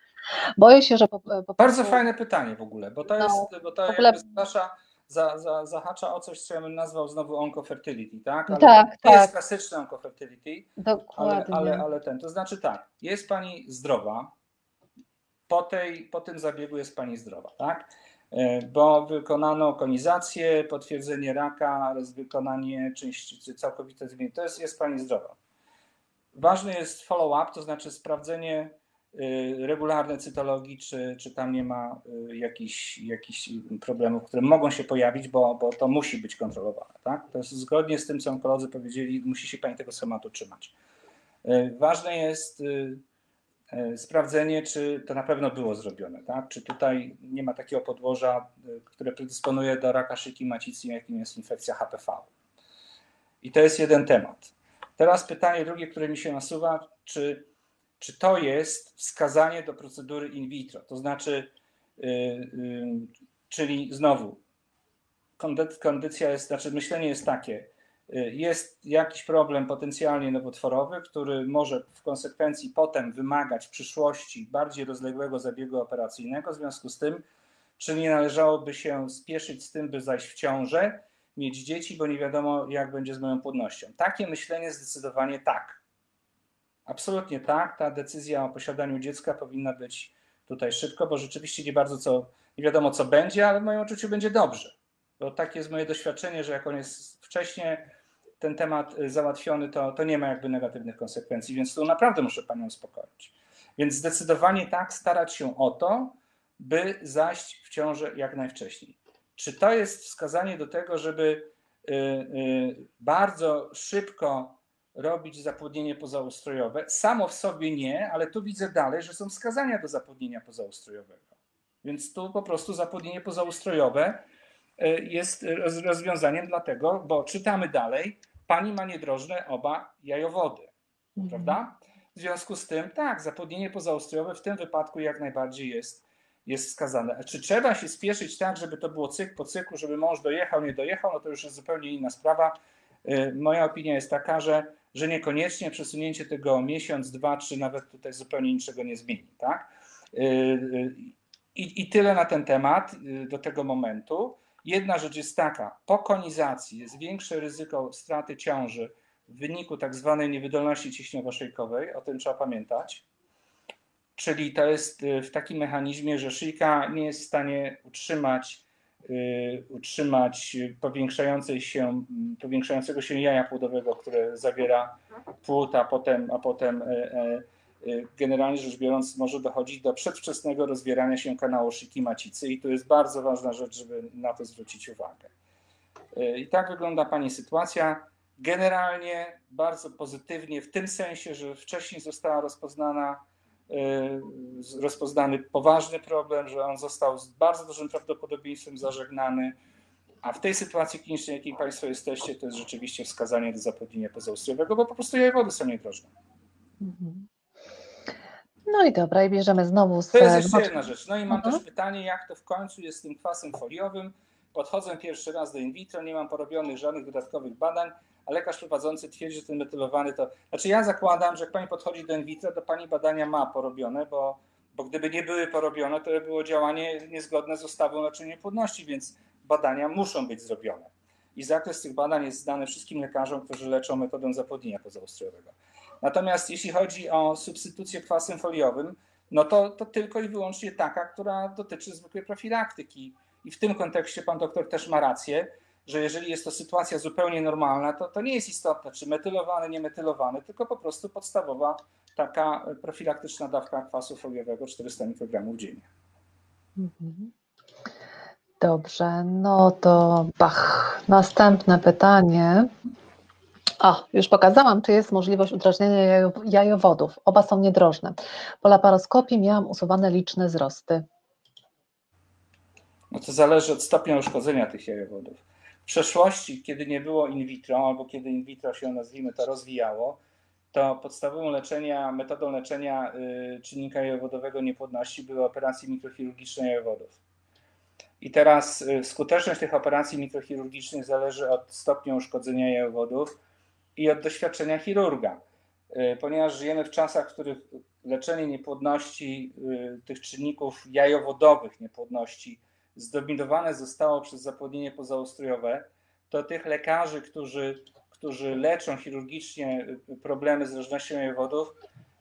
Boję się, że po, po Bardzo fajne pytanie w ogóle, bo to no, jest, bo to ogóle... nasza za, za, zahacza o coś, co ja bym nazwał znowu oncofertility, tak? Ale tak, to tak. jest klasyczny oncofertility, Dokładnie. Ale, ale, ale ten, to znaczy tak, jest Pani zdrowa, po, tej, po tym zabiegu jest Pani zdrowa, tak? E, bo wykonano konizację, potwierdzenie raka oraz wykonanie części całkowite zmiany, to jest, jest Pani zdrowa. Ważny jest follow-up, to znaczy sprawdzenie regularne cytologii, czy, czy tam nie ma y, jakichś, jakichś problemów, które mogą się pojawić, bo, bo to musi być kontrolowane. Tak? To jest zgodnie z tym, co onkolodzy powiedzieli, musi się Pani tego schematu trzymać. Y, ważne jest sprawdzenie, czy to na pewno było zrobione, tak? czy tutaj nie ma takiego podłoża, które predysponuje do raka szyjki macicy, jakim jest infekcja HPV. I to jest jeden temat. Teraz pytanie drugie, które mi się nasuwa, czy czy to jest wskazanie do procedury in vitro. To znaczy, yy, yy, czyli znowu, kondycja jest, znaczy myślenie jest takie, yy, jest jakiś problem potencjalnie nowotworowy, który może w konsekwencji potem wymagać w przyszłości bardziej rozległego zabiegu operacyjnego. W związku z tym, czy nie należałoby się spieszyć z tym, by zajść w ciążę, mieć dzieci, bo nie wiadomo, jak będzie z moją płodnością. Takie myślenie zdecydowanie tak. Absolutnie tak. Ta decyzja o posiadaniu dziecka powinna być tutaj szybko, bo rzeczywiście nie bardzo co, nie wiadomo co będzie, ale w moim odczuciu będzie dobrze. Bo takie jest moje doświadczenie, że jak on jest wcześniej ten temat y, załatwiony, to, to nie ma jakby negatywnych konsekwencji, więc tu naprawdę muszę Panią uspokoić. Więc zdecydowanie tak, starać się o to, by zaść w ciążę jak najwcześniej. Czy to jest wskazanie do tego, żeby y, y, bardzo szybko robić zapłodnienie pozaustrojowe. Samo w sobie nie, ale tu widzę dalej, że są wskazania do zapłodnienia pozaustrojowego. Więc tu po prostu zapłodnienie pozaustrojowe e, jest rozwiązaniem dlatego, bo czytamy dalej, pani ma niedrożne oba jajowody, mhm. prawda? W związku z tym, tak, zapłodnienie pozaustrojowe w tym wypadku jak najbardziej jest, jest wskazane. Czy trzeba się spieszyć tak, żeby to było cykl po cyklu, żeby mąż dojechał, nie dojechał, no to już jest zupełnie inna sprawa. E, moja opinia jest taka, że że niekoniecznie przesunięcie tego miesiąc, dwa, trzy nawet tutaj zupełnie niczego nie zmieni. Tak? Y, y, I, I tyle na ten temat y, do tego momentu. Jedna rzecz jest taka, po konizacji jest większe ryzyko straty ciąży w wyniku tak zwanej niewydolności ciśniowo-szyjkowej, o tym trzeba pamiętać. Czyli to jest w takim mechanizmie, że szyjka nie jest w stanie utrzymać, utrzymać powiększającej się powiększającego się jaja płodowego, które zawiera płód, a potem, a potem generalnie rzecz biorąc może dochodzić do przedwczesnego rozwierania się kanału szyki macicy i to jest bardzo ważna rzecz, żeby na to zwrócić uwagę. I tak wygląda Pani sytuacja. Generalnie bardzo pozytywnie, w tym sensie, że wcześniej została rozpoznana, rozpoznany poważny problem, że on został z bardzo dużym prawdopodobieństwem zażegnany, a w tej sytuacji klinicznej, jakiej Państwo jesteście, to jest rzeczywiście wskazanie do zapłodnienia pozaustrowego, bo po prostu jajowody są niedrożne. Mhm. No i dobra, i bierzemy znowu z... To jest jeszcze jedna rzecz. No i mam mhm. też pytanie, jak to w końcu jest z tym kwasem foliowym. Podchodzę pierwszy raz do in vitro, nie mam porobionych żadnych dodatkowych badań, a lekarz prowadzący twierdzi, że ten metylowany to. Znaczy, ja zakładam, że jak pani podchodzi do in vitro, to pani badania ma porobione, bo, bo gdyby nie były porobione, to by było działanie niezgodne z ustawą o leczeniu płodności, więc badania muszą być zrobione. I zakres tych badań jest znany wszystkim lekarzom, którzy leczą metodą zapłodnienia pozaustrojowego. Natomiast jeśli chodzi o substytucję kwasem foliowym, no to, to tylko i wyłącznie taka, która dotyczy zwykłej profilaktyki. I w tym kontekście pan doktor też ma rację, że jeżeli jest to sytuacja zupełnie normalna, to, to nie jest istotne, czy metylowany, nie metylowany, tylko po prostu podstawowa taka profilaktyczna dawka kwasu foliowego 400 mikrogramów dziennie. Mhm. Dobrze, no to bach. Następne pytanie. O, już pokazałam, czy jest możliwość udrażnienia jajowodów. Oba są niedrożne. Po laparoskopii miałam usuwane liczne wzrosty. No to zależy od stopnia uszkodzenia tych jajowodów. Przeszłości, kiedy nie było in vitro, albo kiedy in vitro się, nazwijmy to, rozwijało, to podstawową leczenia, metodą leczenia y, czynnika jajowodowego niepłodności były operacje mikrochirurgiczne jajowodów. I teraz y, skuteczność tych operacji mikrochirurgicznych zależy od stopnia uszkodzenia jajowodów i od doświadczenia chirurga. Y, ponieważ żyjemy w czasach, w których leczenie niepłodności, tych czynników jajowodowych niepłodności zdominowane zostało przez zapłodnienie pozaustrojowe, to tych lekarzy, którzy, którzy leczą chirurgicznie problemy z różnością jajowodów,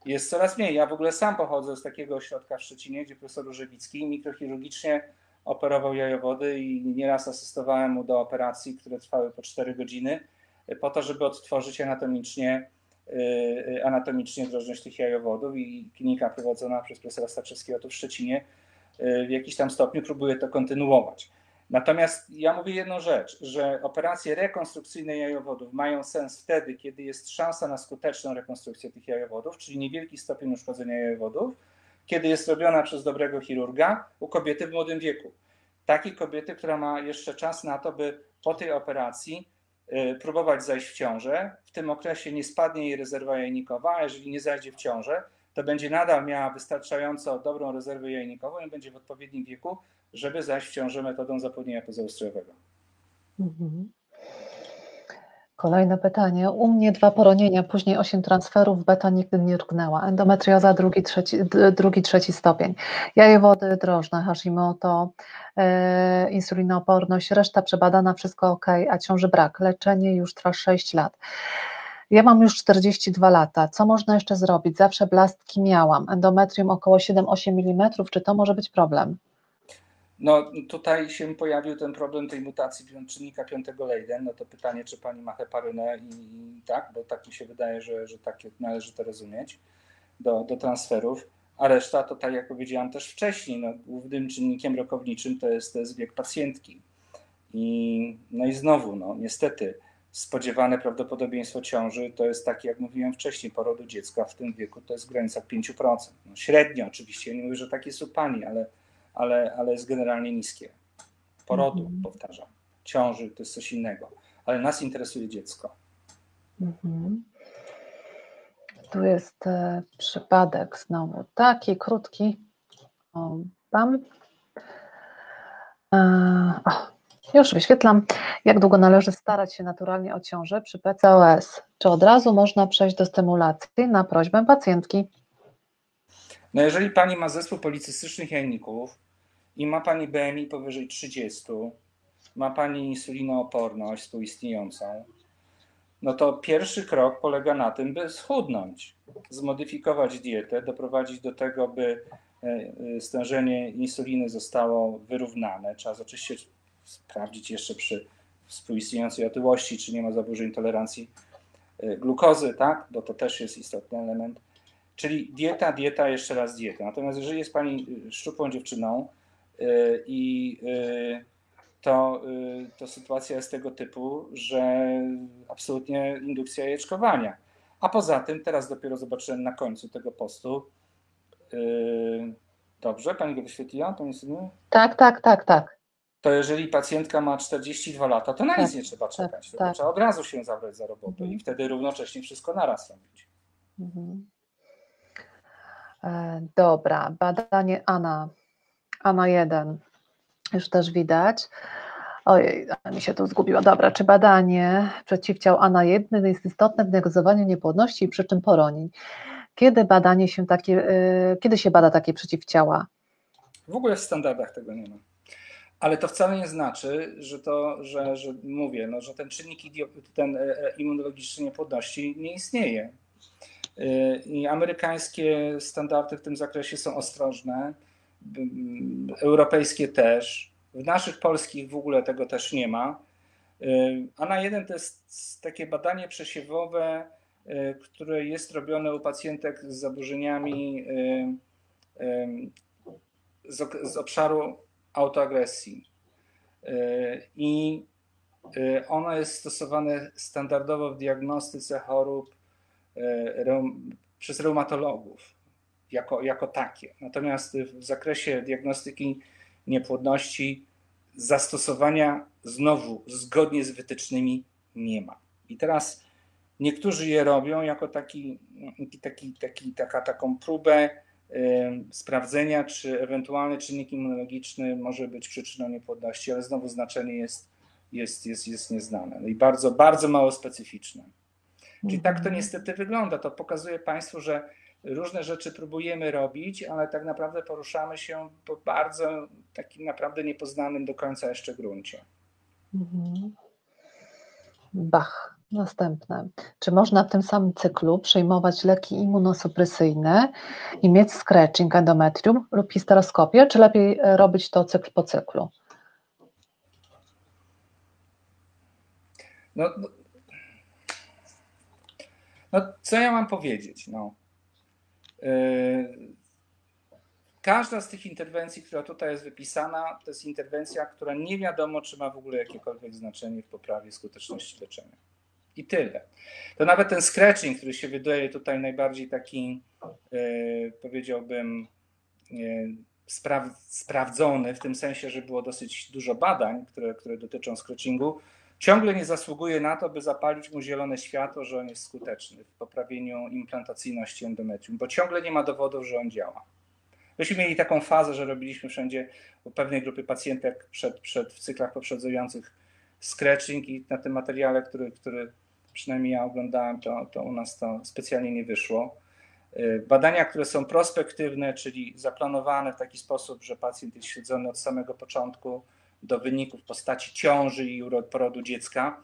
jest coraz mniej. Ja w ogóle sam pochodzę z takiego ośrodka w Szczecinie, gdzie profesor Różewicki mikrochirurgicznie operował jajowody i nieraz asystowałem mu do operacji, które trwały po 4 godziny, po to, żeby odtworzyć anatomicznie, y, anatomicznie drożność tych jajowodów i klinika prowadzona przez profesora Staczewskiego tu w Szczecinie w jakiś tam stopniu próbuje to kontynuować. Natomiast ja mówię jedną rzecz, że operacje rekonstrukcyjne jajowodów mają sens wtedy, kiedy jest szansa na skuteczną rekonstrukcję tych jajowodów, czyli niewielki stopień uszkodzenia jajowodów, kiedy jest robiona przez dobrego chirurga u kobiety w młodym wieku. Takiej kobiety, która ma jeszcze czas na to, by po tej operacji y, próbować zajść w ciążę. W tym okresie nie spadnie jej rezerwa jajnikowa, a jeżeli nie zajdzie w ciążę, to będzie nadal miała wystarczająco dobrą rezerwę jajnikową i będzie w odpowiednim wieku, żeby zajść w ciążę metodą zapłodnienia pozaustrojowego. Mhm. Kolejne pytanie. U mnie dwa poronienia, później osiem transferów, beta nigdy nie rknęła. Endometrioza drugi, trzeci, drugi, trzeci stopień. Jajowody drożne, Hashimoto, yy, insulinooporność, reszta przebadana, wszystko ok, a ciąży brak. Leczenie już trwa 6 lat. Ja mam już 42 lata. Co można jeszcze zrobić? Zawsze blastki miałam. Endometrium około 7-8 mm. Czy to może być problem? No tutaj się pojawił ten problem tej mutacji czynnika 5 Leiden. No to pytanie, czy pani ma heparynę i tak, bo tak mi się wydaje, że, że tak należy to rozumieć do, do transferów. A reszta to tak jak powiedziałam też wcześniej, no, głównym czynnikiem rokowniczym to jest, to jest wiek pacjentki. I, no i znowu, no niestety, spodziewane prawdopodobieństwo ciąży to jest takie, jak mówiłem wcześniej, porodu dziecka w tym wieku to jest w granicach 5%. No średnio oczywiście, nie mówię, że takie są pani, ale, ale, ale jest generalnie niskie. Porodu, mhm. powtarzam. Ciąży to jest coś innego, ale nas interesuje dziecko. Mhm. Tu jest e, przypadek znowu taki krótki. O, tam. E, o, już wyświetlam. Jak długo należy starać się naturalnie o ciążę przy PCOS? Czy od razu można przejść do stymulacji na prośbę pacjentki? No jeżeli pani ma zespół policystycznych jajników i ma pani BMI powyżej 30, ma pani insulinooporność współistniejącą, no to pierwszy krok polega na tym, by schudnąć, zmodyfikować dietę, doprowadzić do tego, by e, e, stężenie insuliny zostało wyrównane. Trzeba oczywiście sprawdzić jeszcze przy współistniejącej otyłości, czy nie ma zaburzeń tolerancji y, glukozy, tak? Bo to też jest istotny element. Czyli dieta, dieta, jeszcze raz dieta. Natomiast jeżeli jest Pani szczupłą dziewczyną i to, to sytuacja jest tego typu, że absolutnie indukcja jajeczkowania. A poza tym, teraz dopiero zobaczyłem na końcu tego postu, Dobrze, pani go wyświetliła? Nic nie? Tak, tak, tak, tak. To jeżeli pacjentka ma 42 lata, to na tak, nic nie trzeba tak, czekać. Tak, tak. Trzeba od razu się zabrać za robotę mhm. i wtedy równocześnie wszystko naraz robić. Mhm. E, dobra, badanie ANA. ANA 1. Już też widać. Ojej, mi się tu zgubiło. Dobra, czy badanie przeciwciał ANA1 jest istotne w negocjowaniu niepłodności i przyczyn poronień? Kiedy badanie się takie, y, kiedy się bada takie przeciwciała? W ogóle w standardach tego nie ma. Ale to wcale nie znaczy, że to, że, że mówię, no, że ten czynnik ten e, e, immunologiczny niepłodności nie istnieje. Y, I amerykańskie standardy w tym zakresie są ostrożne, europejskie też. W naszych polskich w ogóle tego też nie ma. A na jeden to jest takie badanie przesiewowe E, które jest robione u pacjentek z zaburzeniami e, e, z obszaru autoagresji. I ono jest stosowane standardowo w diagnostyce chorób przez reumatologów jako, jako takie. Natomiast w zakresie diagnostyki niepłodności zastosowania znowu zgodnie z wytycznymi nie ma. I teraz Niektórzy je robią jako taki, taki, taki, taka, taką próbę sprawdzenia, czy ewentualny czynnik immunologiczny może być przyczyną niepłodności, ale znowu znaczenie jest, jest, jest, jest nieznane no i bardzo, bardzo mało specyficzne. Czyli tak to mhm. niestety wygląda. To pokazuje Państwu, że różne rzeczy próbujemy robić, ale tak naprawdę poruszamy się po bardzo takim naprawdę niepoznanym do końca jeszcze gruncie. Mhm. Bach. Następne. Czy można w tym samym cyklu przyjmować leki immunosupresyjne i mieć scratching endometrium lub histeroskopię, czy lepiej e, robić to cykl po cyklu? No, no, no co ja mam powiedzieć? No. Yy, każda z tych interwencji, która tutaj jest wypisana, to jest interwencja, która nie wiadomo, czy ma w ogóle jakiekolwiek znaczenie w poprawie skuteczności leczenia. I tyle. To nawet ten scratching, który się wydaje tutaj najbardziej taki, e, powiedziałbym, e, sprawdzony, w tym sensie, że było dosyć dużo badań, które, które dotyczą scratchingu, ciągle nie zasługuje na to, by zapalić mu zielone światło, że on jest skuteczny w poprawieniu implantacyjności endometrium, bo ciągle nie ma dowodów, że on działa. Myśmy mieli taką fazę, że robiliśmy wszędzie u pewnej grupy pacjentek przed, przed w cyklach poprzedzających scratching i na tym materiale, który, który przynajmniej ja oglądałem, to, to u nas to specjalnie nie wyszło. Y, badania, które są prospektywne, czyli zaplanowane w taki sposób, że pacjent jest śledzony od samego początku do wyników w postaci ciąży i porodu dziecka,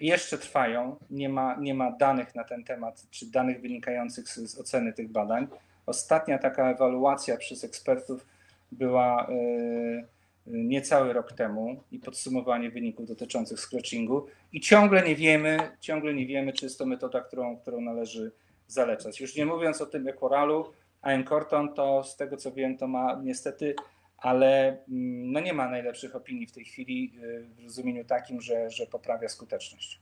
jeszcze trwają. Nie ma, nie ma danych na ten temat, czy danych wynikających z, z oceny tych badań. Ostatnia taka ewaluacja przez ekspertów była. Yy, niecały rok temu i podsumowanie wyników dotyczących scratchingu i ciągle nie wiemy, ciągle nie wiemy, czy jest to metoda, którą, którą należy zalecać. Już nie mówiąc o tym ekoralu, a Encorton to z tego co wiem, to ma niestety, ale mm, no nie ma najlepszych opinii w tej chwili y, w rozumieniu takim, że, że poprawia skuteczność.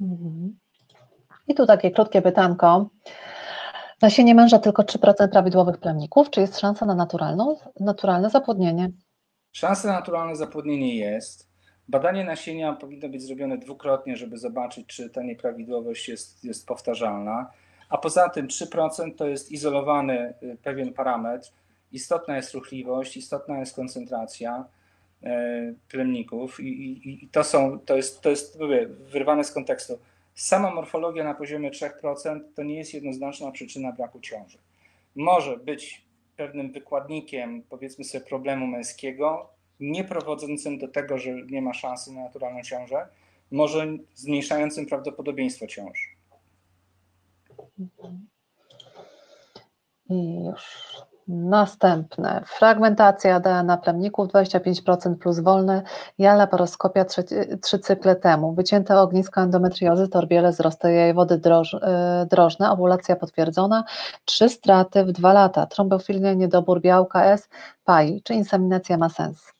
Mhm. I tu takie krótkie pytanko. Nasienie męża tylko 3% prawidłowych plemników. Czy jest szansa na naturalną, naturalne zapłodnienie? Szansa na naturalne zapłodnienie jest. Badanie nasienia powinno być zrobione dwukrotnie, żeby zobaczyć, czy ta nieprawidłowość jest, jest powtarzalna. A poza tym 3% to jest izolowany y, pewien parametr. Istotna jest ruchliwość, istotna jest koncentracja y, plemników i, i, i, to, są, to jest, to jest wyrwane z kontekstu. Sama morfologia na poziomie 3% to nie jest jednoznaczna przyczyna braku ciąży. Może być pewnym wykładnikiem, powiedzmy sobie, problemu męskiego, nie prowadzącym do tego, że nie ma szansy na naturalną ciążę, może zmniejszającym prawdopodobieństwo ciąży. I już Następne. Fragmentacja DNA plemników 25% plus wolne, ja laparoskopia trzy, trzy cykle temu. Wycięte ognisko endometriozy, torbiele, wzrosty jajowody droż, e, drożne, ovulacja potwierdzona, trzy straty w dwa lata, trombofilia, niedobór białka S, PAI. Czy inseminacja ma sens?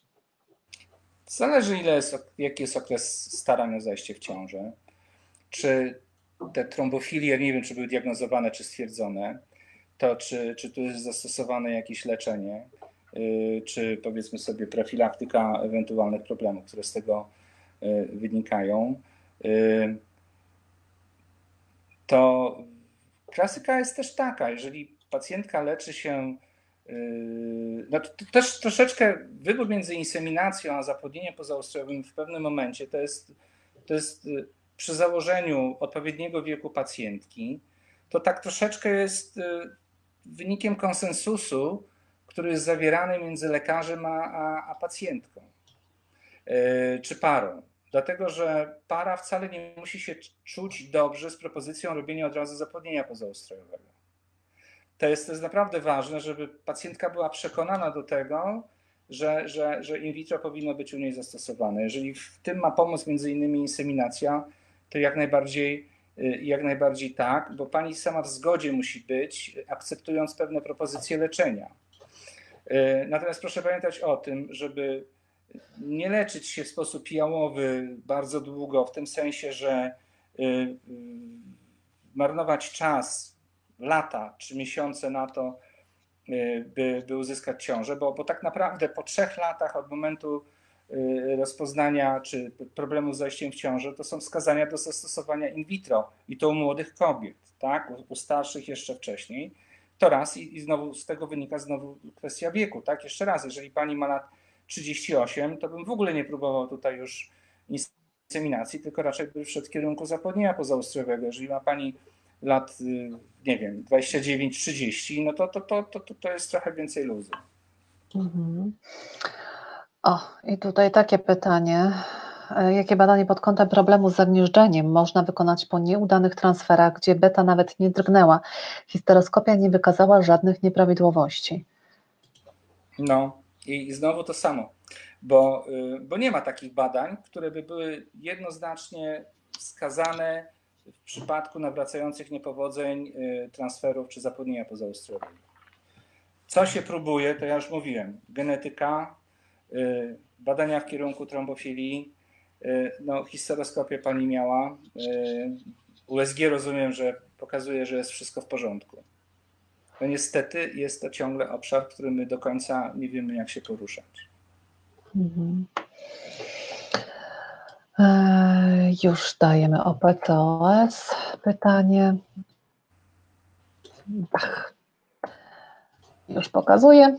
Zależy ile jest, jaki jest okres starań o zajście w ciążę. Czy te trombofilie, nie wiem czy były diagnozowane czy stwierdzone, to czy, czy tu jest zastosowane jakieś leczenie, y, czy powiedzmy sobie profilaktyka ewentualnych problemów, które z tego y, wynikają, y, to klasyka jest też taka, jeżeli pacjentka leczy się, no to też troszeczkę wybór między inseminacją a zapłodnieniem pozaustrojowym w pewnym momencie to jest, to jest przy założeniu odpowiedniego wieku pacjentki, to tak troszeczkę jest wynikiem konsensusu, który jest zawierany między lekarzem a, a, a pacjentką yy, czy parą. Dlatego, że para wcale nie musi się czuć dobrze z propozycją robienia od razu zapłodnienia pozaustrojowego. To jest, to jest naprawdę ważne, żeby pacjentka była przekonana do tego, że, że, że in vitro powinno być u niej zastosowane. Jeżeli w tym ma pomóc między innymi inseminacja, to jak najbardziej jak najbardziej tak, bo pani sama w zgodzie musi być, akceptując pewne propozycje leczenia. Y, natomiast proszę pamiętać o tym, żeby nie leczyć się w sposób jałowy bardzo długo, w tym sensie, że y, marnować czas, lata czy miesiące na to, by, by uzyskać ciążę, bo, bo tak naprawdę po trzech latach od momentu Y, rozpoznania czy problemu z zajściem w ciąży, to są wskazania do zastosowania in vitro i to u młodych kobiet, tak? u, u starszych jeszcze wcześniej. To raz i, i znowu z tego wynika znowu kwestia wieku. Tak? Jeszcze raz, jeżeli pani ma lat 38, to bym w ogóle nie próbował tutaj już inseminacji, tylko raczej by wszedł w kierunku zapłodnienia pozaustrojowego. Jeżeli ma pani lat, y, nie wiem, 29-30, no to, to, to, to, to jest trochę więcej luzu. Mhm. O, i tutaj takie pytanie. E, jakie badanie pod kątem problemu z zagnieżdżeniem można wykonać po nieudanych transferach, gdzie beta nawet nie drgnęła? Histeroskopia nie wykazała żadnych nieprawidłowości. No i znowu to samo, bo, y, bo nie ma takich badań, które by były jednoznacznie wskazane w przypadku nawracających niepowodzeń y, transferów czy zapłodnienia pozaustrojowego. Co się próbuje, to ja już mówiłem. Genetyka, badania w kierunku trombofilii, y, no, histeroskopię pani miała. Y, USG rozumiem, że pokazuje, że jest wszystko w porządku. No niestety jest to ciągle obszar, który my do końca nie wiemy, jak się poruszać. Mhm. E, już dajemy o PTOS pytanie. Ach. Już pokazuję.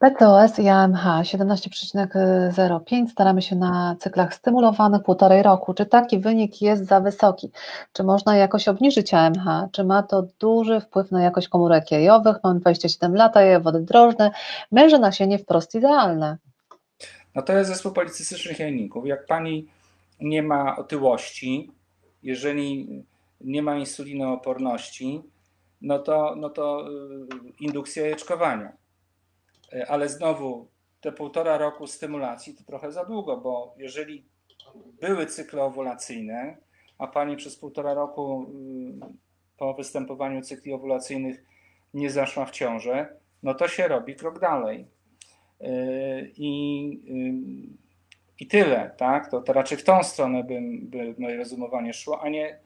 PTOS i AMH 17,05 staramy się na cyklach stymulowanych półtorej roku. Czy taki wynik jest za wysoki? Czy można jakoś obniżyć AMH? Czy ma to duży wpływ na jakość komórek jajowych? Mam 27 lat, a wody drożne, męże nasienie wprost idealne. No to jest zespół policystycznych jajników. Jak pani nie ma otyłości, jeżeli nie ma insulinooporności, no to, no to y, indukcja jeczkowania ale znowu te półtora roku stymulacji to trochę za długo, bo jeżeli były cykle owulacyjne, a pani przez półtora roku mm, po występowaniu cykli owulacyjnych nie zaszła w ciążę, no to się robi krok dalej. E, I, i tyle, tak? To, to raczej w tą stronę by, by moje rozumowanie szło, a nie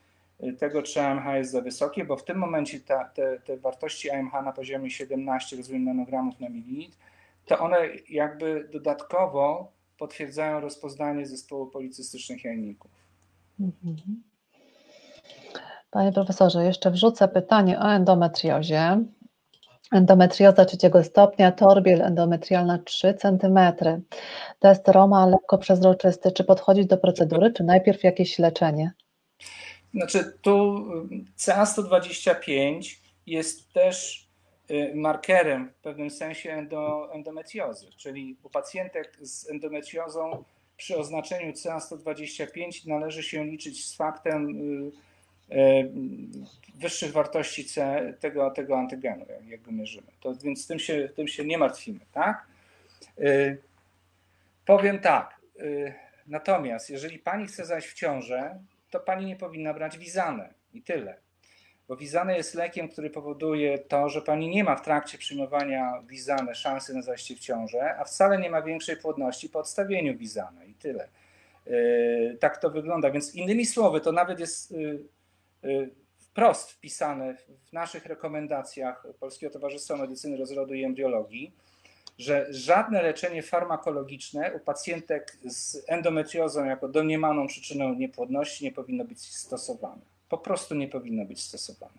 tego, czy AMH jest za wysokie, bo w tym momencie ta, te, te wartości AMH na poziomie 17 rozumiem, nanogramów na mililitr, to one jakby dodatkowo potwierdzają rozpoznanie zespołu policystycznych jajników. Mhm. Panie profesorze, jeszcze wrzucę pytanie o endometriozie. Endometrioza trzeciego stopnia, torbiel endometrialna 3 cm. Test Roma lekko przezroczysty. Czy podchodzić do procedury, czy najpierw jakieś leczenie? Znaczy tu CA125 jest też y, markerem w pewnym sensie endo, endometriozy, czyli u pacjentek z endometriozą przy oznaczeniu CA125 należy się liczyć z faktem wyższych wartości C tego, tego antygenu, jak go mierzymy. To, więc tym się, tym się nie martwimy, tak? Powiem tak. Natomiast jeżeli pani chce zajść w ciążę, to pani nie powinna brać wizanę i tyle. Bo wizane jest lekiem, który powoduje to, że pani nie ma w trakcie przyjmowania wizane szansy na zajście w ciążę, a wcale nie ma większej płodności po odstawieniu wizane i tyle. Yy, tak to wygląda. Więc innymi słowy, to nawet jest yy, yy, wprost wpisane w naszych rekomendacjach Polskiego Towarzystwa Medycyny Rozrodu i Embriologii, że żadne leczenie farmakologiczne u pacjentek z endometriozą jako domniemaną przyczyną niepłodności nie powinno być stosowane po prostu nie powinno być stosowane.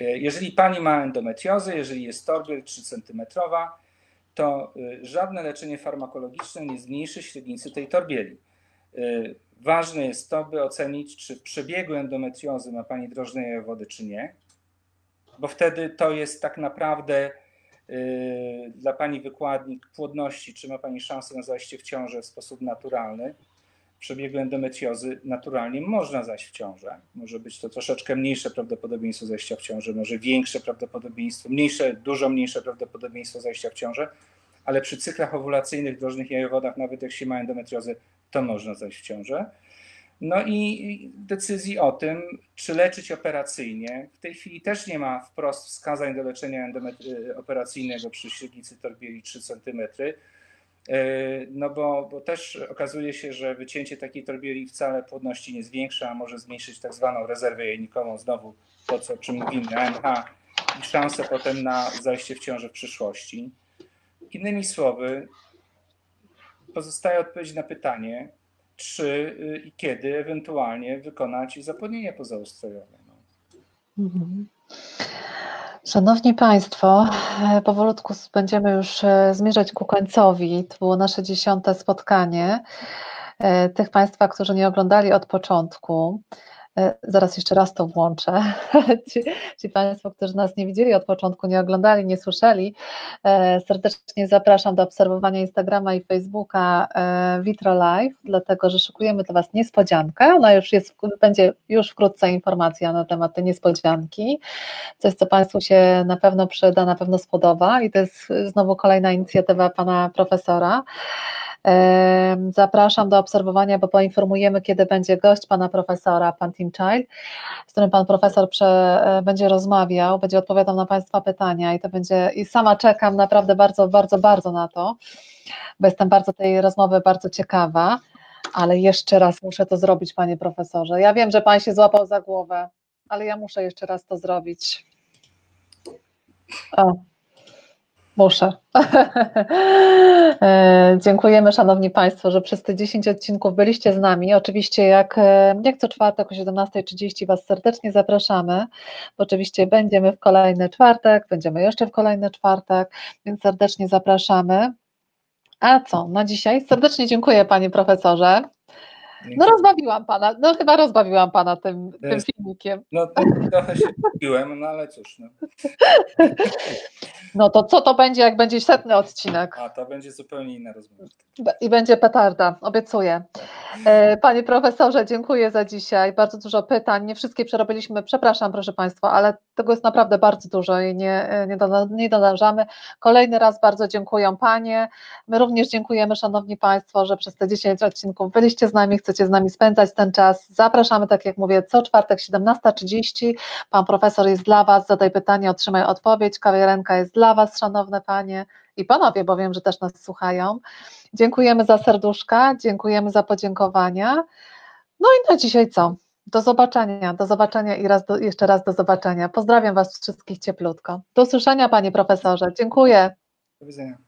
E, jeżeli pani ma endometriozę, jeżeli jest torbiel 3 cm, to e, żadne leczenie farmakologiczne nie zmniejszy średnicy tej torbieli. E, ważne jest to, by ocenić, czy przebiegu endometriozy ma pani drożne wody, czy nie, bo wtedy to jest tak naprawdę dla pani wykładnik płodności, czy ma pani szansę na zajście w ciążę w sposób naturalny, przebiegu endometriozy naturalnie można zajść w ciążę. Może być to troszeczkę mniejsze prawdopodobieństwo zajścia w ciążę, może większe prawdopodobieństwo, mniejsze, dużo mniejsze prawdopodobieństwo zajścia w ciążę, ale przy cyklach owulacyjnych, drożnych jajowodach, nawet jak się ma endometriozę, to można zajść w ciążę. No i decyzji o tym, czy leczyć operacyjnie. W tej chwili też nie ma wprost wskazań do leczenia operacyjnego przy średnicy torbieli 3 cm E, no bo, bo też okazuje się, że wycięcie takiej torbieli wcale płodności nie zwiększa, a może zmniejszyć tak zwaną rezerwę jajnikową, znowu to, co, o czym mówimy, AMH i szanse potem na zajście w ciążę w przyszłości. Innymi słowy, pozostaje odpowiedź na pytanie, czy y, i kiedy ewentualnie wykonać zapłodnienie pozaustrojowe. No. Mhm. Szanowni Państwo, e, powolutku będziemy już e, zmierzać ku końcowi. To było nasze dziesiąte spotkanie. E, tych Państwa, którzy nie oglądali od początku, zaraz jeszcze raz to włączę. Ci, ci, Państwo, którzy nas nie widzieli od początku, nie oglądali, nie słyszeli, e, serdecznie zapraszam do obserwowania Instagrama i Facebooka e, Vitro Live, dlatego że szykujemy dla Was niespodziankę. Ona już jest, będzie już wkrótce informacja na temat tej niespodzianki. Coś, co Państwu się na pewno przyda, na pewno spodoba i to jest znowu kolejna inicjatywa Pana Profesora. Zapraszam do obserwowania, bo poinformujemy, kiedy będzie gość pana profesora, pan Tim Child, z którym pan profesor prze, e, będzie rozmawiał, będzie odpowiadał na państwa pytania i to będzie, i sama czekam naprawdę bardzo, bardzo, bardzo na to, bo jestem bardzo tej rozmowy bardzo ciekawa, ale jeszcze raz muszę to zrobić, panie profesorze. Ja wiem, że pan się złapał za głowę, ale ja muszę jeszcze raz to zrobić. O. Muszę. E, dziękujemy Szanowni Państwo, że przez te 10 odcinków byliście z nami. Oczywiście jak, e, jak co czwartek o 17.30 Was serdecznie zapraszamy. Oczywiście będziemy w kolejny czwartek, będziemy jeszcze w kolejny czwartek, więc serdecznie zapraszamy. A co, na dzisiaj? Serdecznie dziękuję Panie Profesorze. No rozbawiłam pana, no chyba rozbawiłam pana tym, tym filmikiem. No trochę się kupiłem, no ale cóż. No. no to co to będzie, jak będzie setny odcinek? A to będzie zupełnie inna rozmowa. I będzie petarda, obiecuję. E, panie profesorze, dziękuję za dzisiaj. Bardzo dużo pytań. Nie wszystkie przerobiliśmy, przepraszam, proszę Państwa, ale tego jest naprawdę bardzo dużo i nie, nie, nie dodążamy. Kolejny raz bardzo dziękuję Panie. My również dziękujemy, Szanowni Państwo, że przez te 10 odcinków byliście z nami, chcecie z nami spędzać ten czas. Zapraszamy, tak jak mówię, co czwartek 17.30. Pan profesor jest dla Was, zadaj pytanie, otrzymaj odpowiedź. Kawiarenka jest dla Was, Szanowne Panie i Panowie, bo wiem, że też nas słuchają. Dziękujemy za serduszka, dziękujemy za podziękowania. No i na dzisiaj co? Do zobaczenia, do zobaczenia i raz do, jeszcze raz do zobaczenia. Pozdrawiam Was wszystkich cieplutko. Do usłyszenia, Panie Profesorze. Dziękuję. Do widzenia.